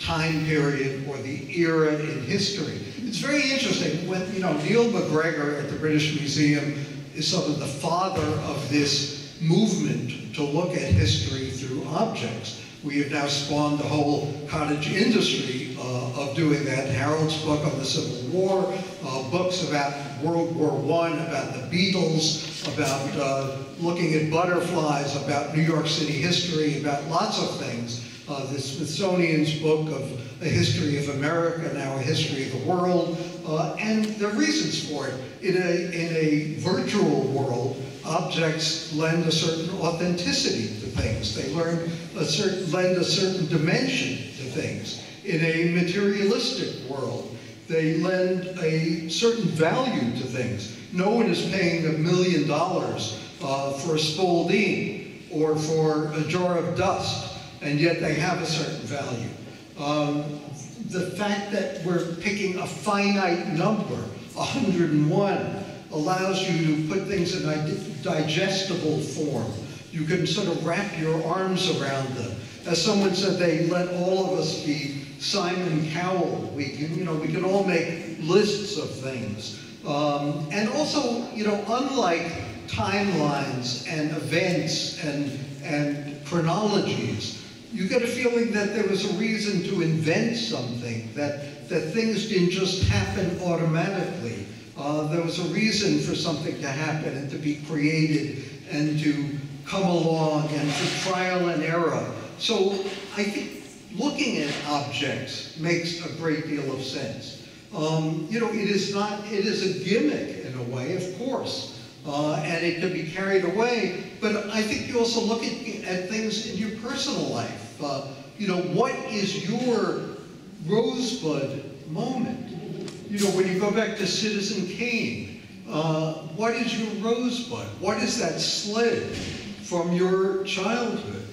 time period or the era in history. It's very interesting when, you know, Neil MacGregor at the British Museum is sort of the father of this movement to look at history through objects. We have now spawned the whole cottage industry uh, of doing that. Harold's book on the Civil War, uh, books about World War I, about the Beatles, about uh, looking at butterflies, about New York City history, about lots of things. Uh, the Smithsonian's book of a history of America, now a history of the world, uh, and the reasons for it. In a, in a virtual world, objects lend a certain authenticity things. They learn a certain, lend a certain dimension to things. In a materialistic world, they lend a certain value to things. No one is paying a million dollars uh, for a Spalding or for a jar of dust, and yet they have a certain value. Um, the fact that we're picking a finite number, 101, allows you to put things in a digestible form. You can sort of wrap your arms around them. As someone said, they let all of us be Simon Cowell. We can, you know, we can all make lists of things. Um, and also, you know, unlike timelines and events and, and chronologies, you get a feeling that there was a reason to invent something, that, that things didn't just happen automatically. Uh, there was a reason for something to happen and to be created and to come along and for trial and error. So I think looking at objects makes a great deal of sense. Um, you know, it is not, it is a gimmick in a way, of course, uh, and it can be carried away. But I think you also look at, at things in your personal life. Uh, you know, what is your rosebud moment? You know, when you go back to Citizen Kane, uh, what is your rosebud? What is that sled from your childhood?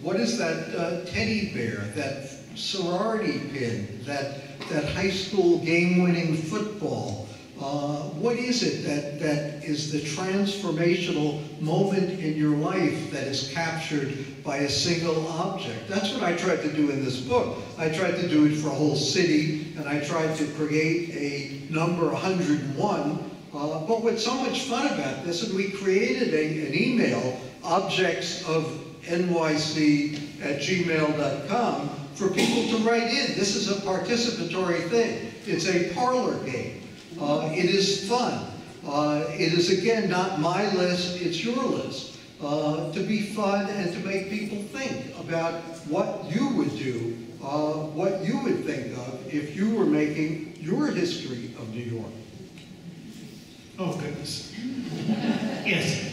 What is that uh, teddy bear, that sorority pin, that, that high school game-winning football? Uh, what is it that, that is the transformational moment in your life that is captured by a single object? That's what I tried to do in this book. I tried to do it for a whole city, and I tried to create a number 101. Uh, but what's so much fun about this, and we created a, an email, objects of nyc at gmail.com, for people to write in. This is a participatory thing. It's a parlor game. Uh, it is fun. Uh, it is, again, not my list, it's your list. Uh, to be fun and to make people think about what you would do, uh, what you would think of if you were making your history of New York. Oh, goodness. Yes.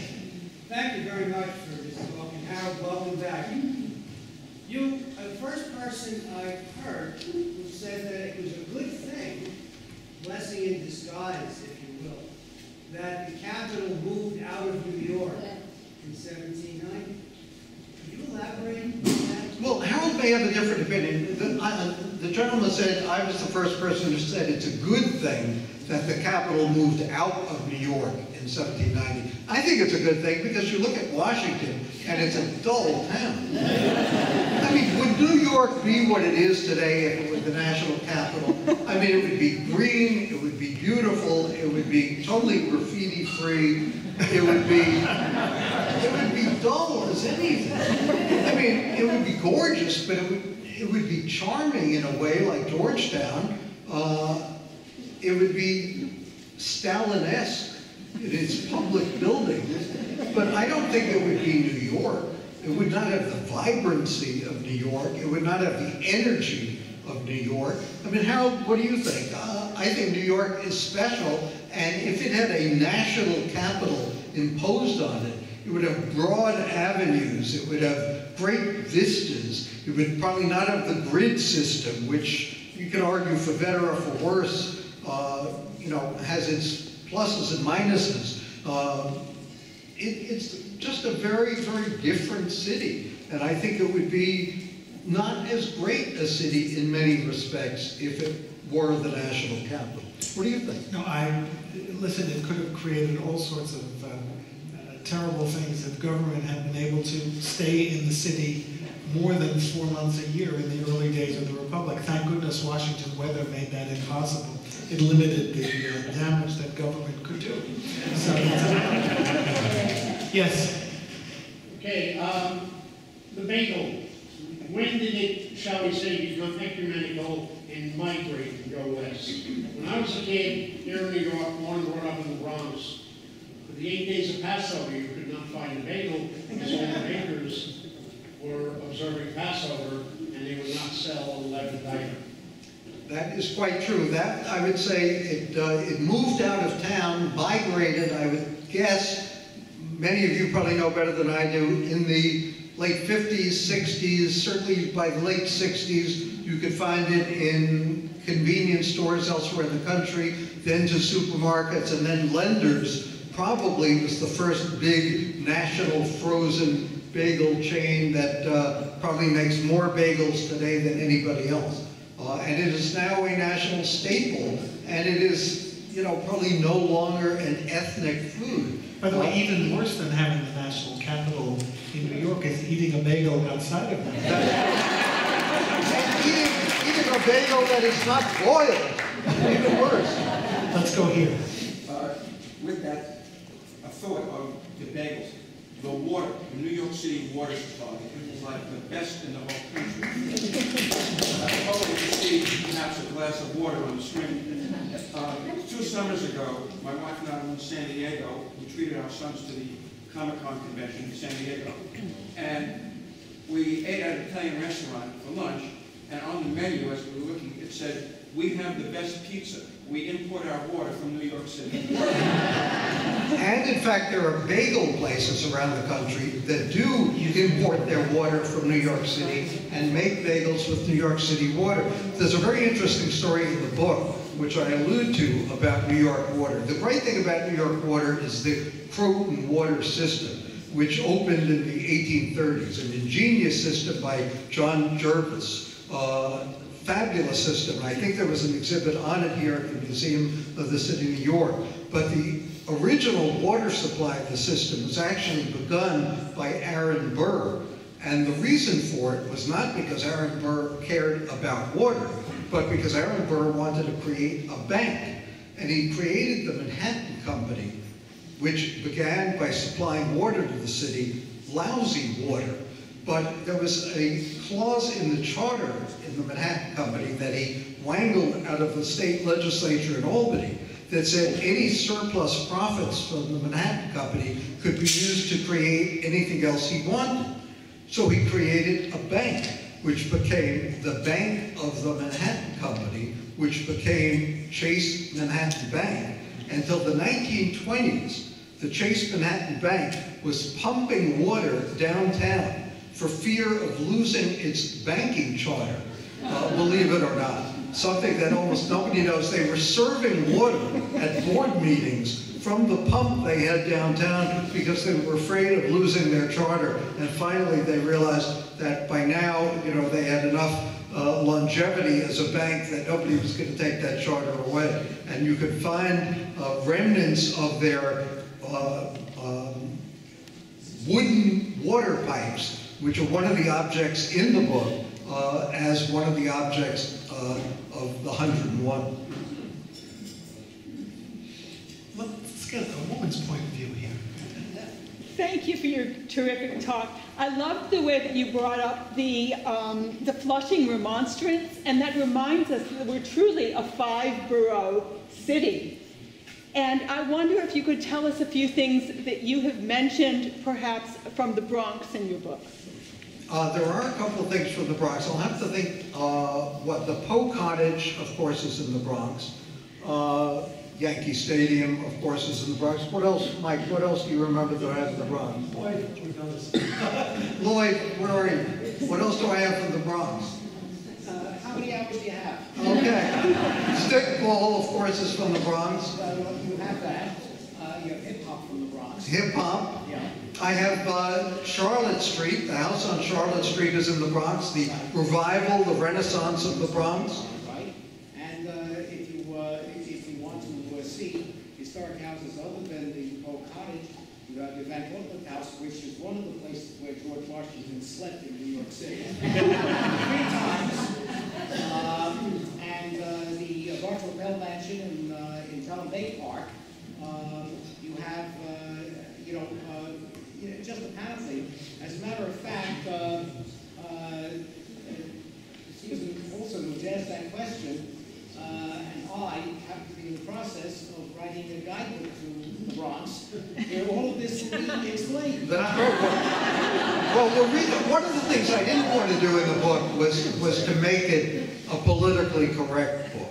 Thank you very much for this talk, and Harold, welcome back. You the first person I've heard who said that it was a good thing, blessing in disguise, if you will, that the capital moved out of New York in 1790. Could you elaborate on that? Well, Harold may have a different opinion. The, I- uh, the gentleman said I was the first person who said it's a good thing that the capital moved out of New York in 1790. I think it's a good thing because you look at Washington and it's a dull town. I mean, would New York be what it is today if it was the national capital? I mean, it would be green, be beautiful, it would be totally graffiti free, it would be, it would be dull as anything. I mean, it would be gorgeous, but it would, it would be charming in a way like Georgetown. Uh, it would be Stalin-esque in its public buildings, but I don't think it would be New York. It would not have the vibrancy of New York. It would not have the energy of New York. I mean, Harold, what do you think? Uh, I think New York is special, and if it had a national capital imposed on it, it would have broad avenues, it would have great vistas, it would probably not have the grid system, which you can argue for better or for worse, uh, you know, has its pluses and minuses. Uh, it, it's just a very, very different city. And I think it would be not as great a city in many respects if it were the national capital. What do you think? No, I, listen, it could have created all sorts of um, uh, terrible things if government had been able to stay in the city more than four months a year in the early days of the Republic. Thank goodness Washington weather made that impossible. It limited the uh, damage that government could do. So, *laughs* yes, Okay, um, the bagel, when did it, shall we say, become ecumenical and migrate and go west? When I was a kid here in New York, born and brought up in the Bronx, for the eight days of Passover, you could not find a bagel because all the bakers were observing Passover and they would not sell a leavened item. That is quite true. That, I would say, it, uh, it moved out of town, migrated, I would guess, many of you probably know better than I do, in the late 50s, 60s, certainly by the late 60s, you could find it in convenience stores elsewhere in the country, then to supermarkets, and then Lender's probably was the first big national frozen bagel chain that uh, probably makes more bagels today than anybody else. Uh, and it is now a national staple, and it is, you know, probably no longer an ethnic food. by the way, even worse than having the national capital in New York is eating a bagel outside of it. And eating, eating a bagel that is not boiled, even worse. Let's go here. Uh, With that, a thought of the bagels. The water, the New York City Water Supply, it was like the best in the whole country. Uh, Oh, you see perhaps a glass of water on the screen. Uh, Two summers ago, my wife and I were in San Diego. We treated our sons to the Comic-Con convention in San Diego. And we ate at an Italian restaurant for lunch, And on the menu, as we were looking, it said, "We have the best pizza. We import our water from New York City." And in fact, there are bagel places around the country that do import their water from New York City and make bagels with New York City water. There's a very interesting story in the book, which I allude to, about New York water. The great thing about New York water is the Croton water system, which opened in the 1830s, an ingenious system by John Jervis. Uh, fabulous system. I think there was an exhibit on it here at the Museum of the City of New York. But the original water supply of the system was actually begun by Aaron Burr. And the reason for it was not because Aaron Burr cared about water, but because Aaron Burr wanted to create a bank. And he created the Manhattan Company, which began by supplying water to the city, lousy water. But there was a clause in the charter in the Manhattan Company that he wangled out of the state legislature in Albany that said any surplus profits from the Manhattan Company could be used to create anything else he wanted. So he created a bank, which became the Bank of the Manhattan Company, which became Chase Manhattan Bank. Until the 1920s, the Chase Manhattan Bank was pumping water downtown for fear of losing its banking charter, uh, believe it or not. Something that almost nobody knows. They were serving water at board meetings from the pump they had downtown because they were afraid of losing their charter. And finally, they realized that by now, you know, they had enough uh, longevity as a bank that nobody was going to take that charter away. And you could find uh, remnants of their uh, um, wooden water pipes, which are one of the objects in the book, uh, as one of the objects uh, of the 101. Let's get a woman's point of view here. Thank you for your terrific talk. I loved the way that you brought up the, um, the Flushing remonstrance, and that reminds us that we're truly a five-borough city. And I wonder if you could tell us a few things that you have mentioned, perhaps from the Bronx in your book. Uh, there are a couple of things from the Bronx. I'll have to think uh, what the Poe Cottage, of course, is in the Bronx. Uh, Yankee Stadium, of course, is in the Bronx. What else, Mike? What else do you remember that I have in the Bronx? Lloyd, *laughs* where are you? What else do I have from the Bronx? Uh, how many hours do you have? Okay. Stickball, of course, is from the Bronx. Uh, you have that. Uh, you have hip hop from the Bronx. Hip hop. Yeah. I have uh, Charlotte Street. The house on Charlotte Street is in the Bronx. The revival, the renaissance of the Bronx. Right? And uh, if you uh, if you want to uh, see houses other than the Poe Cottage, you have the Van Cortlandt House, which is one of the places where George Washington slept in New York City *laughs* three times. Um, and uh, the Bartow-Pell Mansion in uh, in Pelham Bay Park. Um, you have uh, you know. Uh, you know, just a panoply. As a matter of fact, uh, uh, Susan Olson, who asked that question, uh, and I happen to be in the process of writing a guidebook to the Bronx, where all of this will be explained. That- Well, the reason, one of the things I didn't want to do in the book was, was to make it a politically correct book.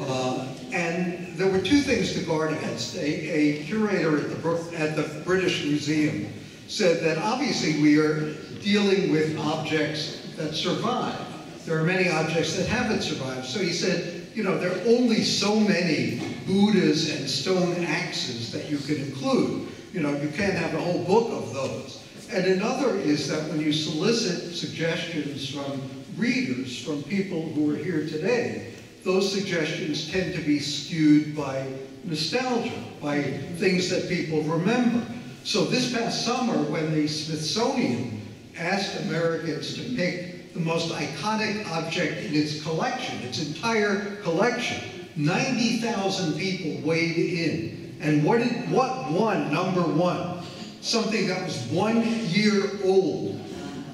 Uh, and there were two things to guard against. A, a curator at the, at the British Museum said that obviously we are dealing with objects that survive. There are many objects that haven't survived. So he said, you know, there are only so many Buddhas and stone axes that you can include. You know, you can't have a whole book of those. And another is that when you solicit suggestions from readers, from people who are here today, those suggestions tend to be skewed by nostalgia, by things that people remember. So this past summer, when the Smithsonian asked Americans to pick the most iconic object in its collection, its entire collection, 90,000 people weighed in. And what, did, what won number one? Something that was one year old.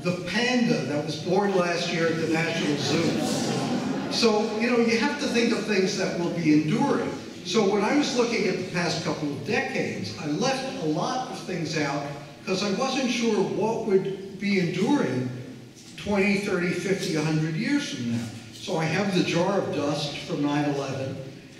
The panda that was born last year at the National Zoo. So, you know, you have to think of things that will be enduring. So when I was looking at the past couple of decades, I left a lot of things out because I wasn't sure what would be enduring 20, 30, 50, 100 years from now. So I have the jar of dust from 9/11,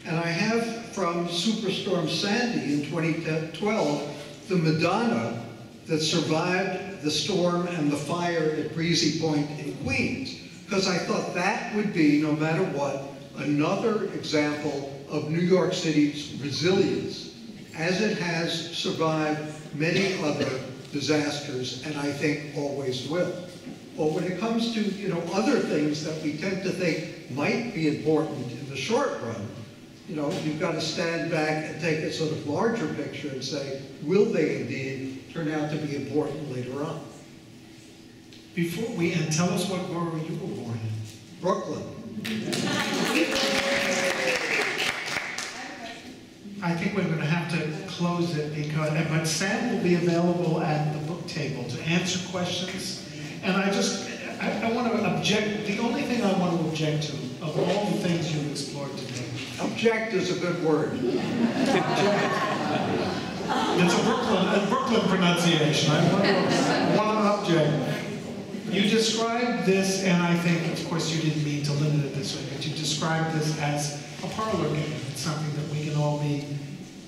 and I have from Superstorm Sandy in 2012, the Madonna that survived the storm and the fire at Breezy Point in Queens. Because I thought that would be, no matter what, another example of New York City's resilience, as it has survived many other disasters, and I think always will. But when it comes to, you know, other things that we tend to think might be important in the short run, you know, you've got to stand back and take a sort of larger picture and say, will they indeed turn out to be important later on? Before we end, tell us what borough you were born in. Brooklyn, I think we're going to have to close it because, but Sam will be available at the book table to answer questions. And I just, I, I want to object, the only thing I want to object to of all the things you explored today, object is a good word. *laughs* it's a Brooklyn, a Brooklyn pronunciation. To, object. You described this, and I think, of course, you didn't mean to limit it this way, but you described this as a parlor game. It's something that we can all be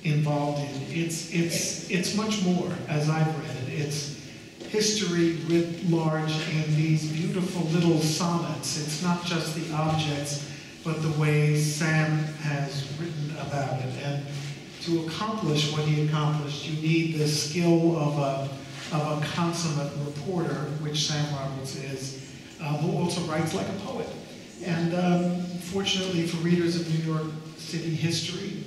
involved in. It's, it's, it's much more, as I've read it. It's history writ large in these beautiful little sonnets. It's not just the objects, but the way Sam has written about it. And to accomplish what he accomplished, you need the skill of a of a consummate reporter, which Sam Roberts is, uh, who also writes like a poet. And um, fortunately for readers of New York City history,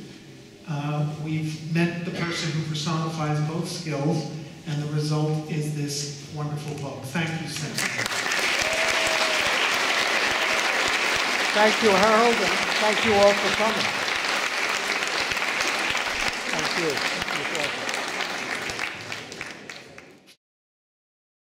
uh, we've met the person who personifies both skills, and the result is this wonderful book. Thank you, Sam. Thank you, Harold, and thank you all for coming. Thank you.